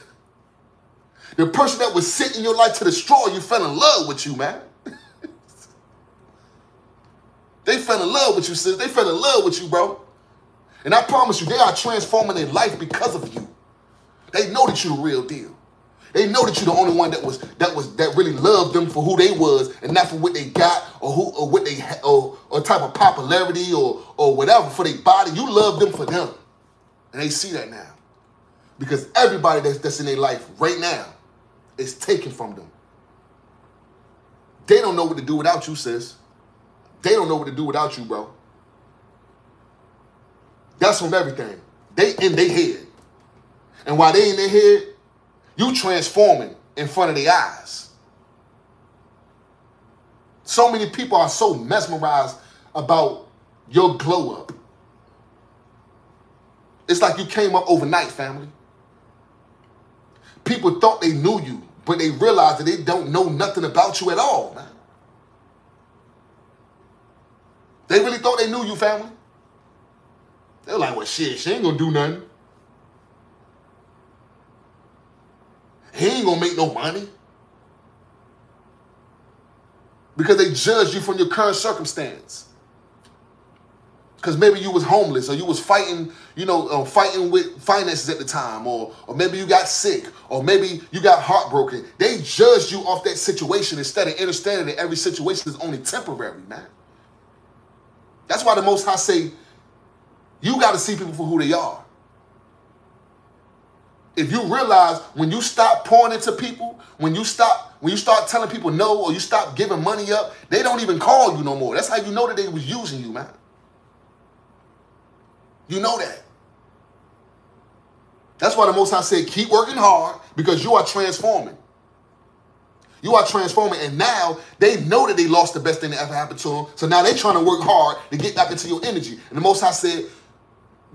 The person that was sitting in your life to destroy you fell in love with you, man. they fell in love with you, sis. They fell in love with you, bro. And I promise you, they are transforming their life because of you. They know that you're the real deal. They know that you're the only one that was that was that really loved them for who they was and not for what they got or who or what they or or type of popularity or or whatever for their body. You love them for them, and they see that now because everybody that's that's in their life right now is taken from them. They don't know what to do without you, sis. They don't know what to do without you, bro. That's from everything. They in their head. And while they in their head, you transforming in front of their eyes. So many people are so mesmerized about your glow up. It's like you came up overnight, family. People thought they knew you, but they realized that they don't know nothing about you at all, man. They really thought they knew you, family. They're like, well, shit, she ain't gonna do nothing. He ain't gonna make no money. Because they judge you from your current circumstance. Because maybe you was homeless or you was fighting, you know, uh, fighting with finances at the time, or or maybe you got sick, or maybe you got heartbroken. They judged you off that situation instead of understanding that every situation is only temporary, man. That's why the Most High say, you got to see people for who they are. If you realize when you stop pouring into people, when you stop, when you start telling people no, or you stop giving money up, they don't even call you no more. That's how you know that they was using you, man. You know that. That's why the Most High said, keep working hard because you are transforming. You are transforming, and now they know that they lost the best thing that ever happened to them. So now they're trying to work hard to get back into your energy. And the Most High said,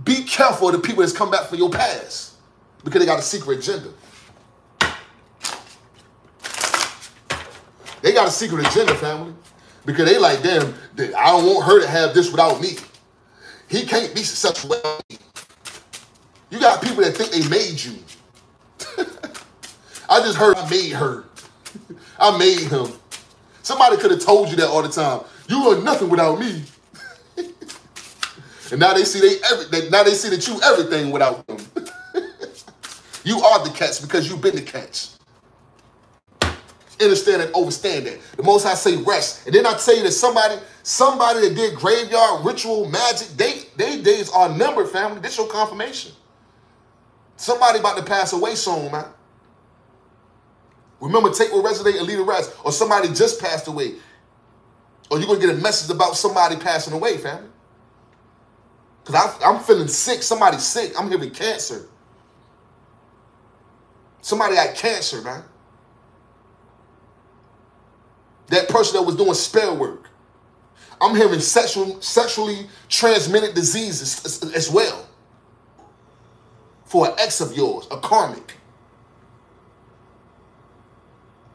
be careful of the people that's come back from your past because they got a secret agenda. They got a secret agenda, family, because they like, damn, I don't want her to have this without me. He can't be successful. You got people that think they made you. I just heard I made her. I made him. Somebody could have told you that all the time. You are nothing without me. and now they see they every now they see that you everything without them. you are the catch because you've been the catch. Understand and overstand that. The Most High say rest. And then I tell you that somebody, somebody that did graveyard ritual magic, they they days are numbered, family. This your confirmation. Somebody about to pass away soon, man. Remember, take what resonate and leave the rest. Or somebody just passed away. Or you're going to get a message about somebody passing away, family. Because I'm feeling sick. Somebody's sick. I'm having cancer. Somebody got cancer, man. That person that was doing spell work. I'm hearing sexual, sexually transmitted diseases as, as well. For an ex of yours, a karmic.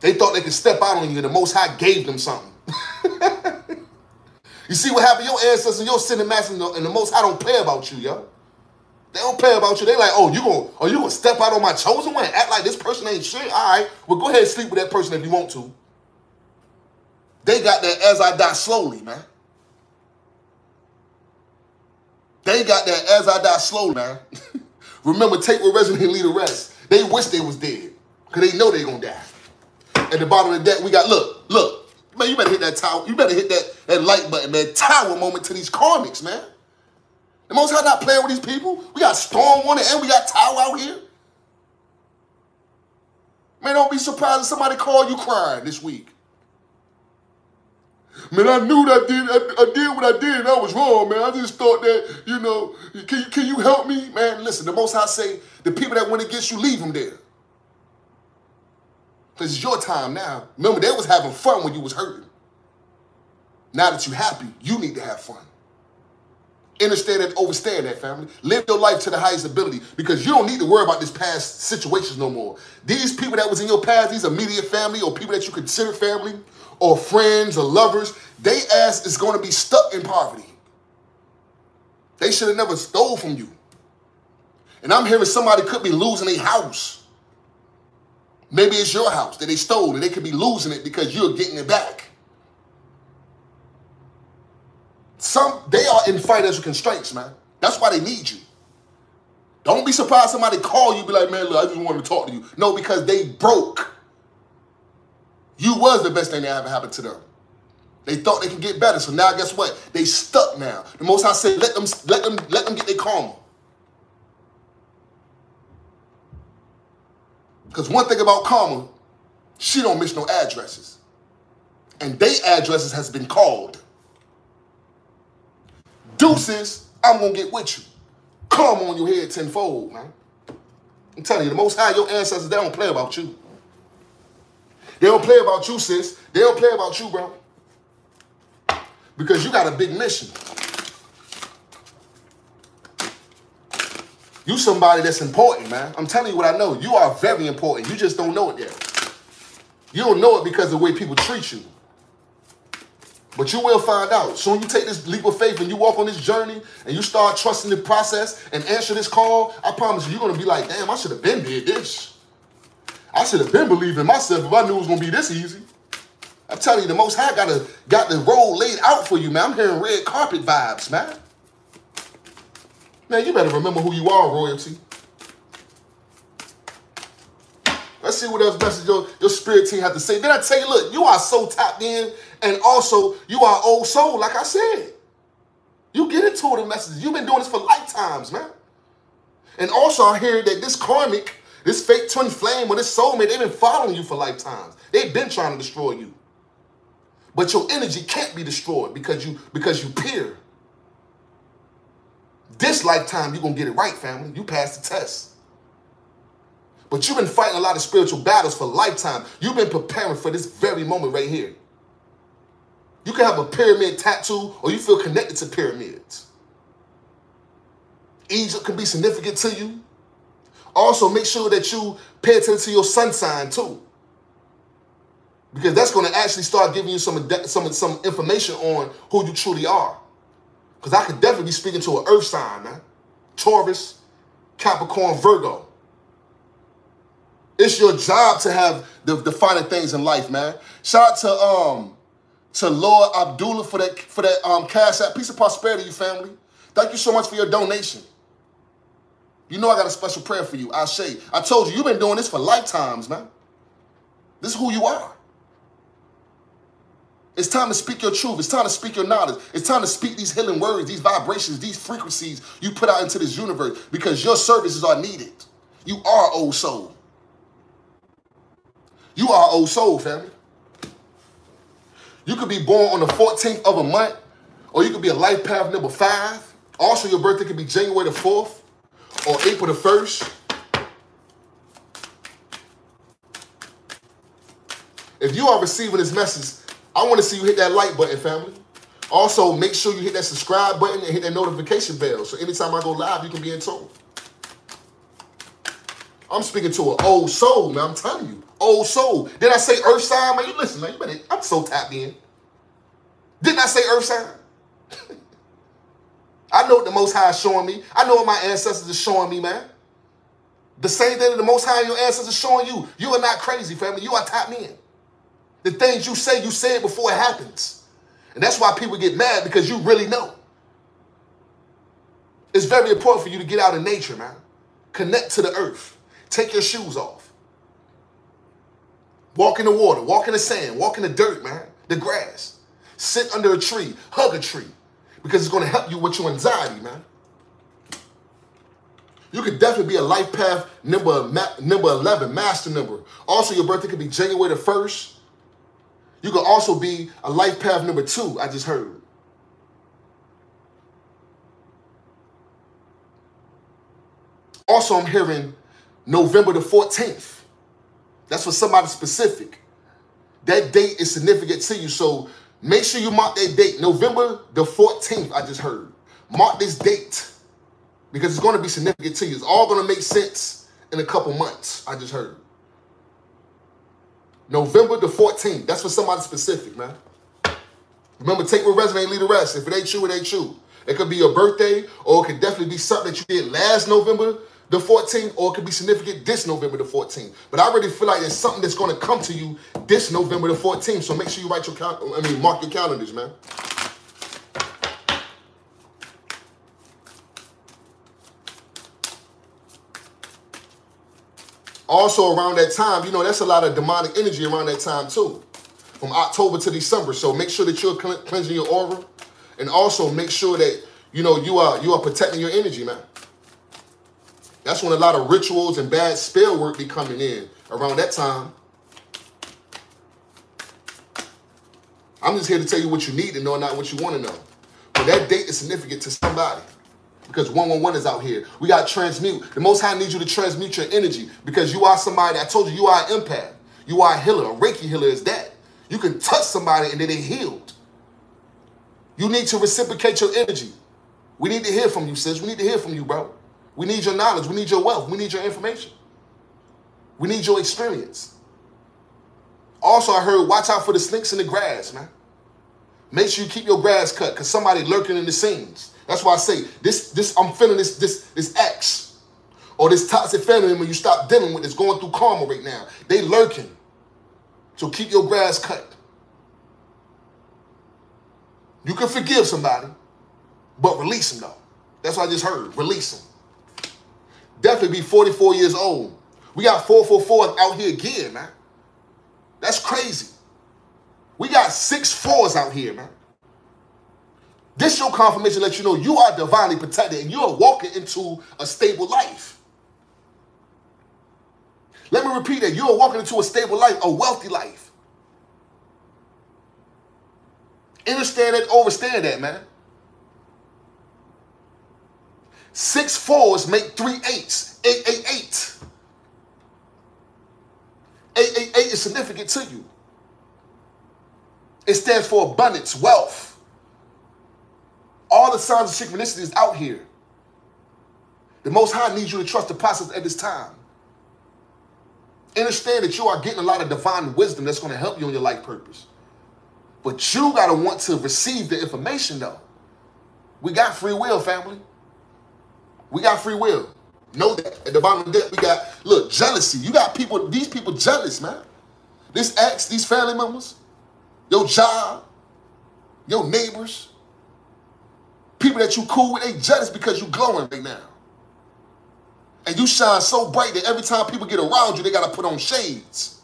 They thought they could step out on you, and the Most High gave them something. you see what happened? Your ancestors, and your master, and the, and the Most High don't play about you, yo. They don't play about you. They like, oh, you gonna, oh, you gonna step out on my chosen one, act like this person ain't shit. All right, well, go ahead and sleep with that person if you want to. They got that as I die slowly, man. They got that as I die slowly, man. Remember, take what resident and lead the rest. They wish they was dead, because they know they gonna die at the bottom of the deck, we got, look, look, man, you better hit that tower. You better hit that, that like button, man. Tower moment to these karmics, man. The most high not playing with these people. We got Storm on it and we got Tower out here. Man, don't be surprised if somebody call you crying this week. Man, I knew that I did, I, I, did what I did and I was wrong, man. I just thought that, you know, can, can you help me? Man, listen, the Most High say, the people that went against you, leave them there. Because it's your time now. Remember, they was having fun when you was hurting. Now that you're happy, you need to have fun. Understand and overstand that, family. Live your life to the highest ability because you don't need to worry about this past situations no more. These people that was in your past, these immediate family or people that you consider family or friends or lovers, they ass is going to be stuck in poverty. They should have never stole from you. And I'm hearing somebody could be losing a house. Maybe it's your house that they stole and they could be losing it because you're getting it back. Some they are in financial constraints, man. That's why they need you. Don't be surprised somebody call you, be like, man, look, I just wanted to talk to you. No, because they broke. You was the best thing that ever happened to them. They thought they could get better. So now guess what? They stuck now. The Most High said, let them let them let them get their karma. Because one thing about Karma, she don't miss no addresses. and they addresses has been called. Deuces, I'm gonna get with you. Come on your head tenfold, man. I'm telling you, the most high, your ancestors, they don't play about you. They don't play about you, sis. They don't play about you, bro. Because you got a big mission. You somebody that's important, man. I'm telling you what I know. You are very important. You just don't know it yet. You don't know it because of the way people treat you. But you will find out. Soon you take this leap of faith and you walk on this journey and you start trusting the process and answer this call, I promise you, you're gonna be like, damn, I should have been did this. I should have been believing myself if I knew it was gonna be this easy. I'm telling you, the most high got a got the road laid out for you, man. I'm hearing red carpet vibes, man. Man, you better remember who you are, royalty. Let's see what else message your, your spirit team had to say. Then I tell you, look, you are so tapped in, and also you are old soul, like I said. You get into the messages. You've been doing this for lifetimes, man. And also I hear that this karmic, this fake twin flame or this soulmate, they've been following you for lifetimes. They've been trying to destroy you. But your energy can't be destroyed because you because you peer. This lifetime, you're gonna get it right, family. You passed the test. But you've been fighting a lot of spiritual battles for lifetime. You've been preparing for this very moment right here. You can have a pyramid tattoo or you feel connected to pyramids. Egypt can be significant to you. Also, make sure that you pay attention to your sun sign too. Because that's going to actually start giving you some, some, some information on who you truly are. Because I could definitely be speaking to an earth sign, man. Taurus, Capricorn, Virgo. It's your job to have the defining things in life, man. Shout out to um to Lord Abdullah for that for that um cash app piece of prosperity, you family. Thank you so much for your donation. You know I got a special prayer for you. I say, I told you, you've been doing this for lifetimes, man. This is who you are. It's time to speak your truth. It's time to speak your knowledge. It's time to speak these healing words, these vibrations, these frequencies you put out into this universe because your services are needed. You are old soul. You are old soul, family. You could be born on the 14th of a month, or you could be a life path number five. Also, your birthday could be January the 4th or April the 1st. If you are receiving this message, I want to see you hit that like button, family. Also, make sure you hit that subscribe button and hit that notification bell. So anytime I go live, you can be in tune. I'm speaking to an old soul, man. I'm telling you. Old soul. Did I say earth sign, man? You listen, man. You better, I'm so tapped in. Didn't I say earth sign? I know what the Most High is showing me. I know what my ancestors are showing me, man. The same thing that the Most High and your ancestors are showing you. You are not crazy, family. You are top in. The things you say, you say it before it happens. And that's why people get mad because you really know. It's very important for you to get out in nature, man. Connect to the earth. Take your shoes off. Walk in the water, walk in the sand, walk in the dirt, man, the grass. Sit under a tree, hug a tree, because it's going to help you with your anxiety, man. You could definitely be a life path number, number 11, master number. Also, your birthday could be January the 1st, you could also be a life path number two, I just heard. Also, I'm hearing November the 14th. That's for somebody specific. That date is significant to you. So make sure you mark that date. November the 14th, I just heard. Mark this date because it's going to be significant to you. It's all going to make sense in a couple months, I just heard. November the 14th. That's for somebody specific, man. Remember, take what resonates, leave the rest. If it ain't true, it ain't true. It could be your birthday, or it could definitely be something that you did last November the 14th, or it could be significant this November the 14th. But I really feel like there's something that's going to come to you this November the 14th. So make sure you write your cal- I mean, mark your calendars, man. Also, around that time, you know, that's a lot of demonic energy around that time too, from October to December. So make sure that you're cleansing your aura, and also make sure that you know you are you are protecting your energy, man. That's when a lot of rituals and bad spell work be coming in around that time. I'm just here to tell you what you need to know, not what you want to know. But that date is significant to somebody because 111 is out here. We got transmute. The Most High needs you to transmute your energy because you are somebody. I told you, you are an empath. You are a healer. A Reiki healer is that. You can touch somebody and then they healed. You need to reciprocate your energy. We need to hear from you, sis. We need to hear from you, bro. We need your knowledge. We need your wealth. We need your information. We need your experience. Also, I heard watch out for the snakes in the grass, man. Make sure you keep your grass cut because somebody lurking in the scenes. That's why I say this, this, I'm feeling this, this, this X or this toxic family when you stop dealing with this going through karma right now. They lurking. So keep your grass cut. You can forgive somebody, but release them though. That's what I just heard. Release them. Definitely be 44 years old. We got 444 out here again, man. That's crazy. We got six fours out here, man. This your confirmation lets you know you are divinely protected and you are walking into a stable life. Let me repeat that. You are walking into a stable life, a wealthy life. Understand that, overstand that, man. Six fours make three eights. Eight, eight, eight. Eight, eight, eight is significant to you. It stands for abundance, wealth. All the signs of synchronicity is out here. The Most High needs you to trust the process at this time. Understand that you are getting a lot of divine wisdom that's going to help you on your life purpose. But you got to want to receive the information, though. We got free will, family. We got free will. Know that. At the bottom of deck, we got, look, jealousy. You got people, these people jealous, man. This ex, these family members, your job, your neighbors, people that you cool with, they jealous because you glowing right now. And you shine so bright that every time people get around you, they got to put on shades.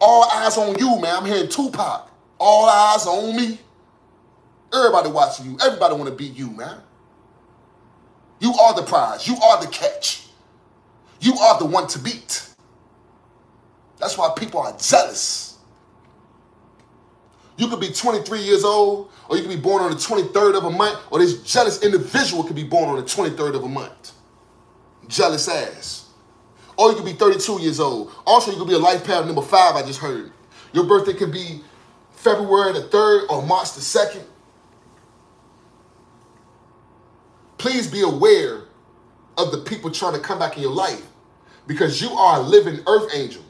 All eyes on you, man. I'm hearing Tupac. All eyes on me. Everybody watching you. Everybody want to be you, man. You are the prize. You are the catch. You are the one to beat. That's why people are jealous. You could be 23 years old, or you could be born on the 23rd of a month, or this jealous individual could be born on the 23rd of a month. Jealous ass. Or you could be 32 years old. Also, you could be a life path number five, I just heard. Your birthday could be February the 3rd or March the 2nd. Please be aware of the people trying to come back in your life because you are a living earth angel.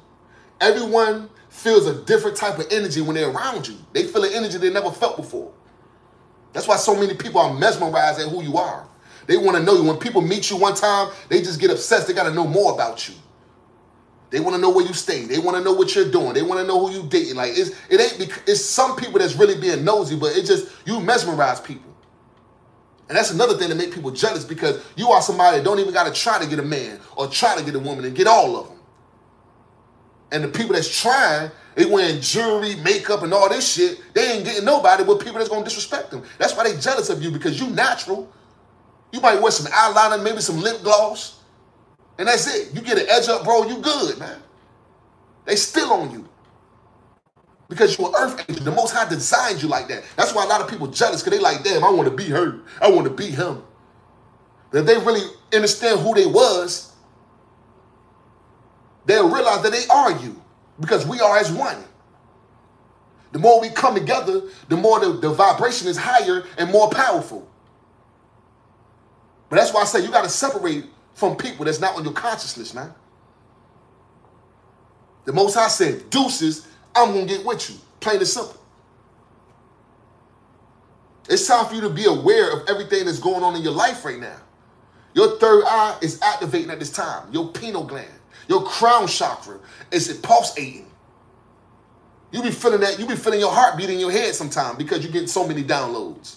Everyone feels a different type of energy when they're around you. They feel an energy they never felt before. That's why so many people are mesmerized at who you are. They want to know you. When people meet you one time, they just get obsessed. They got to know more about you. They want to know where you stay. They want to know what you're doing. They want to know who you dating. Like it's it ain't. It's some people that's really being nosy, but it just you mesmerize people. And that's another thing that make people jealous because you are somebody that don't even got to try to get a man or try to get a woman and get all of them. And the people that's trying, they wearing jewelry, makeup, and all this shit, they ain't getting nobody but people that's gonna disrespect them. That's why they jealous of you because you natural. You might wear some eyeliner, maybe some lip gloss, and that's it. You get an edge up, bro, you good, man. They still on you because you're an earth angel. The Most High designed you like that. That's why a lot of people jealous because they like, damn, I want to be her. I want to be him. If they really understand who they was, they'll realize that they are you because we are as one. The more we come together, the more the, the vibration is higher and more powerful. But that's why I say you got to separate from people that's not on your consciousness, man. The Most High said, deuces, I'm going to get with you. Plain and simple. It's time for you to be aware of everything that's going on in your life right now. Your third eye is activating at this time. Your pineal gland, your crown chakra is pulsating. You be feeling that, you be feeling your heart beating in your head sometime because you get so many downloads.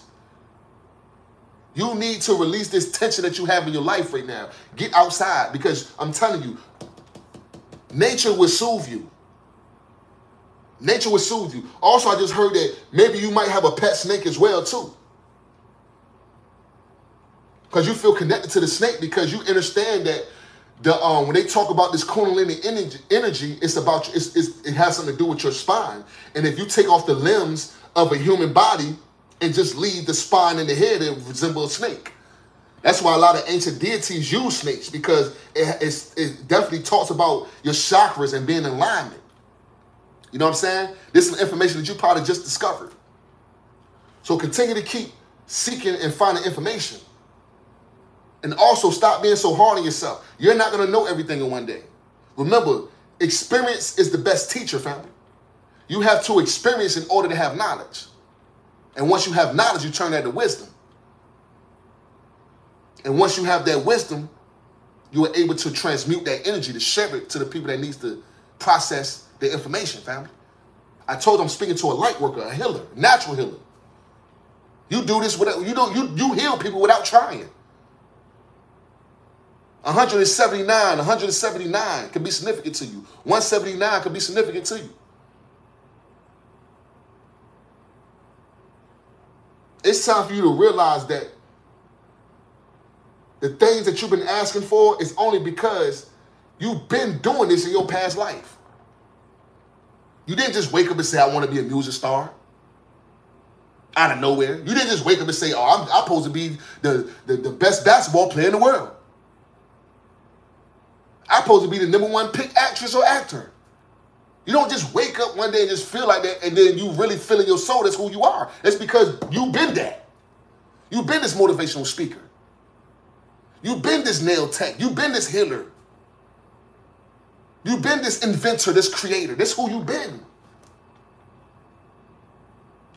You need to release this tension that you have in your life right now. Get outside because I'm telling you, nature will soothe you. Nature will soothe you. Also, I just heard that maybe you might have a pet snake as well too. Because you feel connected to the snake because you understand that the um when they talk about this kundalini energy, energy it's about it's, it's, it has something to do with your spine. And if you take off the limbs of a human body and just leave the spine and the head, it resembles a snake. That's why a lot of ancient deities use snakes because it, it definitely talks about your chakras and being in alignment. You know what I'm saying? This is information that you probably just discovered. So continue to keep seeking and finding information. And also stop being so hard on yourself. You're not going to know everything in one day. Remember, experience is the best teacher, family. You have to experience in order to have knowledge. And once you have knowledge, you turn that to wisdom. And once you have that wisdom, you are able to transmute that energy to share it to the people that needs to process the information, family. I told them I'm speaking to a light worker, a healer, natural healer. You do this without you don't you you heal people without trying. 179, 179 can be significant to you. 179 can be significant to you. It's time for you to realize that the things that you've been asking for is only because you've been doing this in your past life. You didn't just wake up and say, I want to be a music star out of nowhere. You didn't just wake up and say, oh, I'm, I'm supposed to be the, the, the best basketball player in the world. I'm supposed to be the number one pick actress or actor. You don't just wake up one day and just feel like that and then you really feel in your soul that's who you are. It's because you've been that. You've been this motivational speaker. You've been this nail tech. You've been this healer. You've been this inventor, this creator. This who you've been.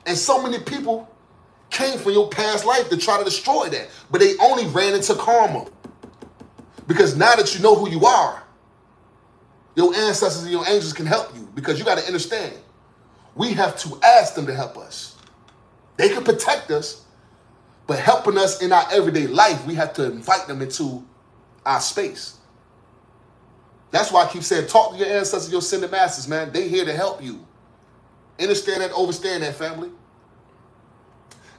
And so many people came from your past life to try to destroy that. But they only ran into karma. Because now that you know who you are, your ancestors and your angels can help you. Because you got to understand, we have to ask them to help us. They can protect us, but helping us in our everyday life, we have to invite them into our space. That's why I keep saying, talk to your ancestors, your ascended masters, man. They here to help you. Understand that, overstand that, family.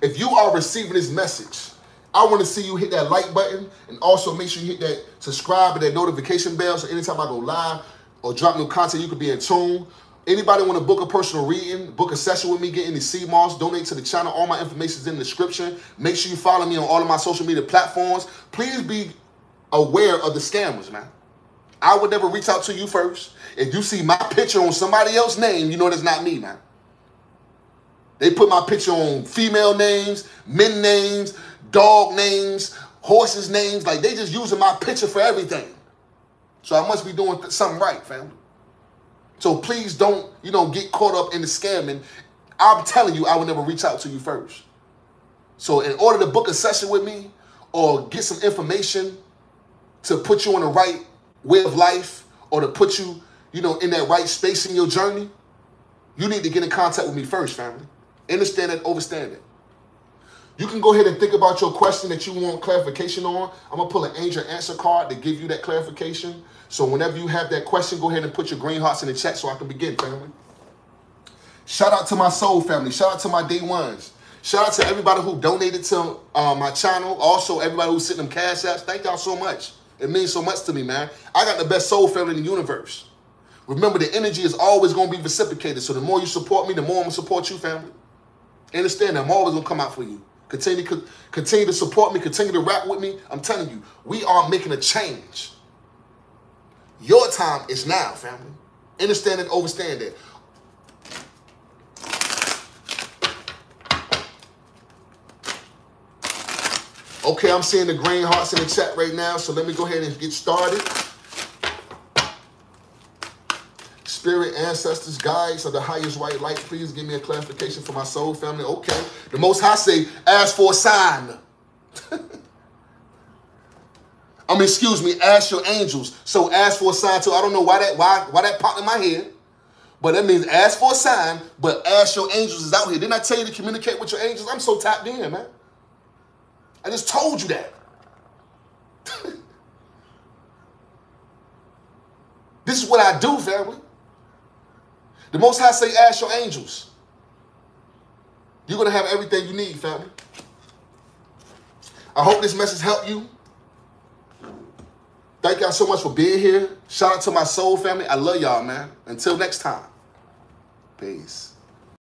If you are receiving this message, I want to see you hit that like button and also make sure you hit that subscribe and that notification bell so anytime I go live or drop new content, you can be in tune. Anybody want to book a personal reading, book a session with me, get any CMOS, donate to the channel. All my information is in the description. Make sure you follow me on all of my social media platforms. Please be aware of the scammers, man. I would never reach out to you first. If you see my picture on somebody else's name, you know that's not me, man. They put my picture on female names, men names, dog names, horses names. Like they just using my picture for everything. So I must be doing something right, family. So please don't, you know, get caught up in the scamming. I'm telling you, I would never reach out to you first. So in order to book a session with me or get some information to put you on the right way of life or to put you, you know, in that right space in your journey, you need to get in contact with me first, family. Understand it, overstand it. You can go ahead and think about your question that you want clarification on. I'm to pull an angel answer card to give you that clarification. So whenever you have that question, go ahead and put your green hearts in the chat so I can begin, family. Shout out to my soul family. Shout out to my day ones. Shout out to everybody who donated to uh, my channel. Also, everybody who sent them cash apps. Thank y'all so much. It means so much to me, man. I got the best soul family in the universe. Remember, the energy is always going to be reciprocated. So the more you support me, the more I'm going to support you, family. Understand that I'm always gonna come out for you. Continue, continue to support me. Continue to rap with me. I'm telling you, we are making a change. Your time is now, family. Understand and overstand that. Okay, I'm seeing the green hearts in the chat right now, so let me go ahead and get started. spirit, ancestors, guides of the highest white light, please give me a clarification for my soul family. Okay. The Most High say, ask for a sign. I mean, excuse me, ask your angels. So ask for a sign too. I don't know why that why why that popped in my head. But that means ask for a sign, but ask your angels is out here. Didn't I tell you to communicate with your angels? I'm so tapped in, man. I just told you that. this is what I do, family. The Most High say, ask your angels. You're going to have everything you need, family. I hope this message helped you. Thank y'all so much for being here. Shout out to my soul family. I love y'all, man. Until next time. Peace.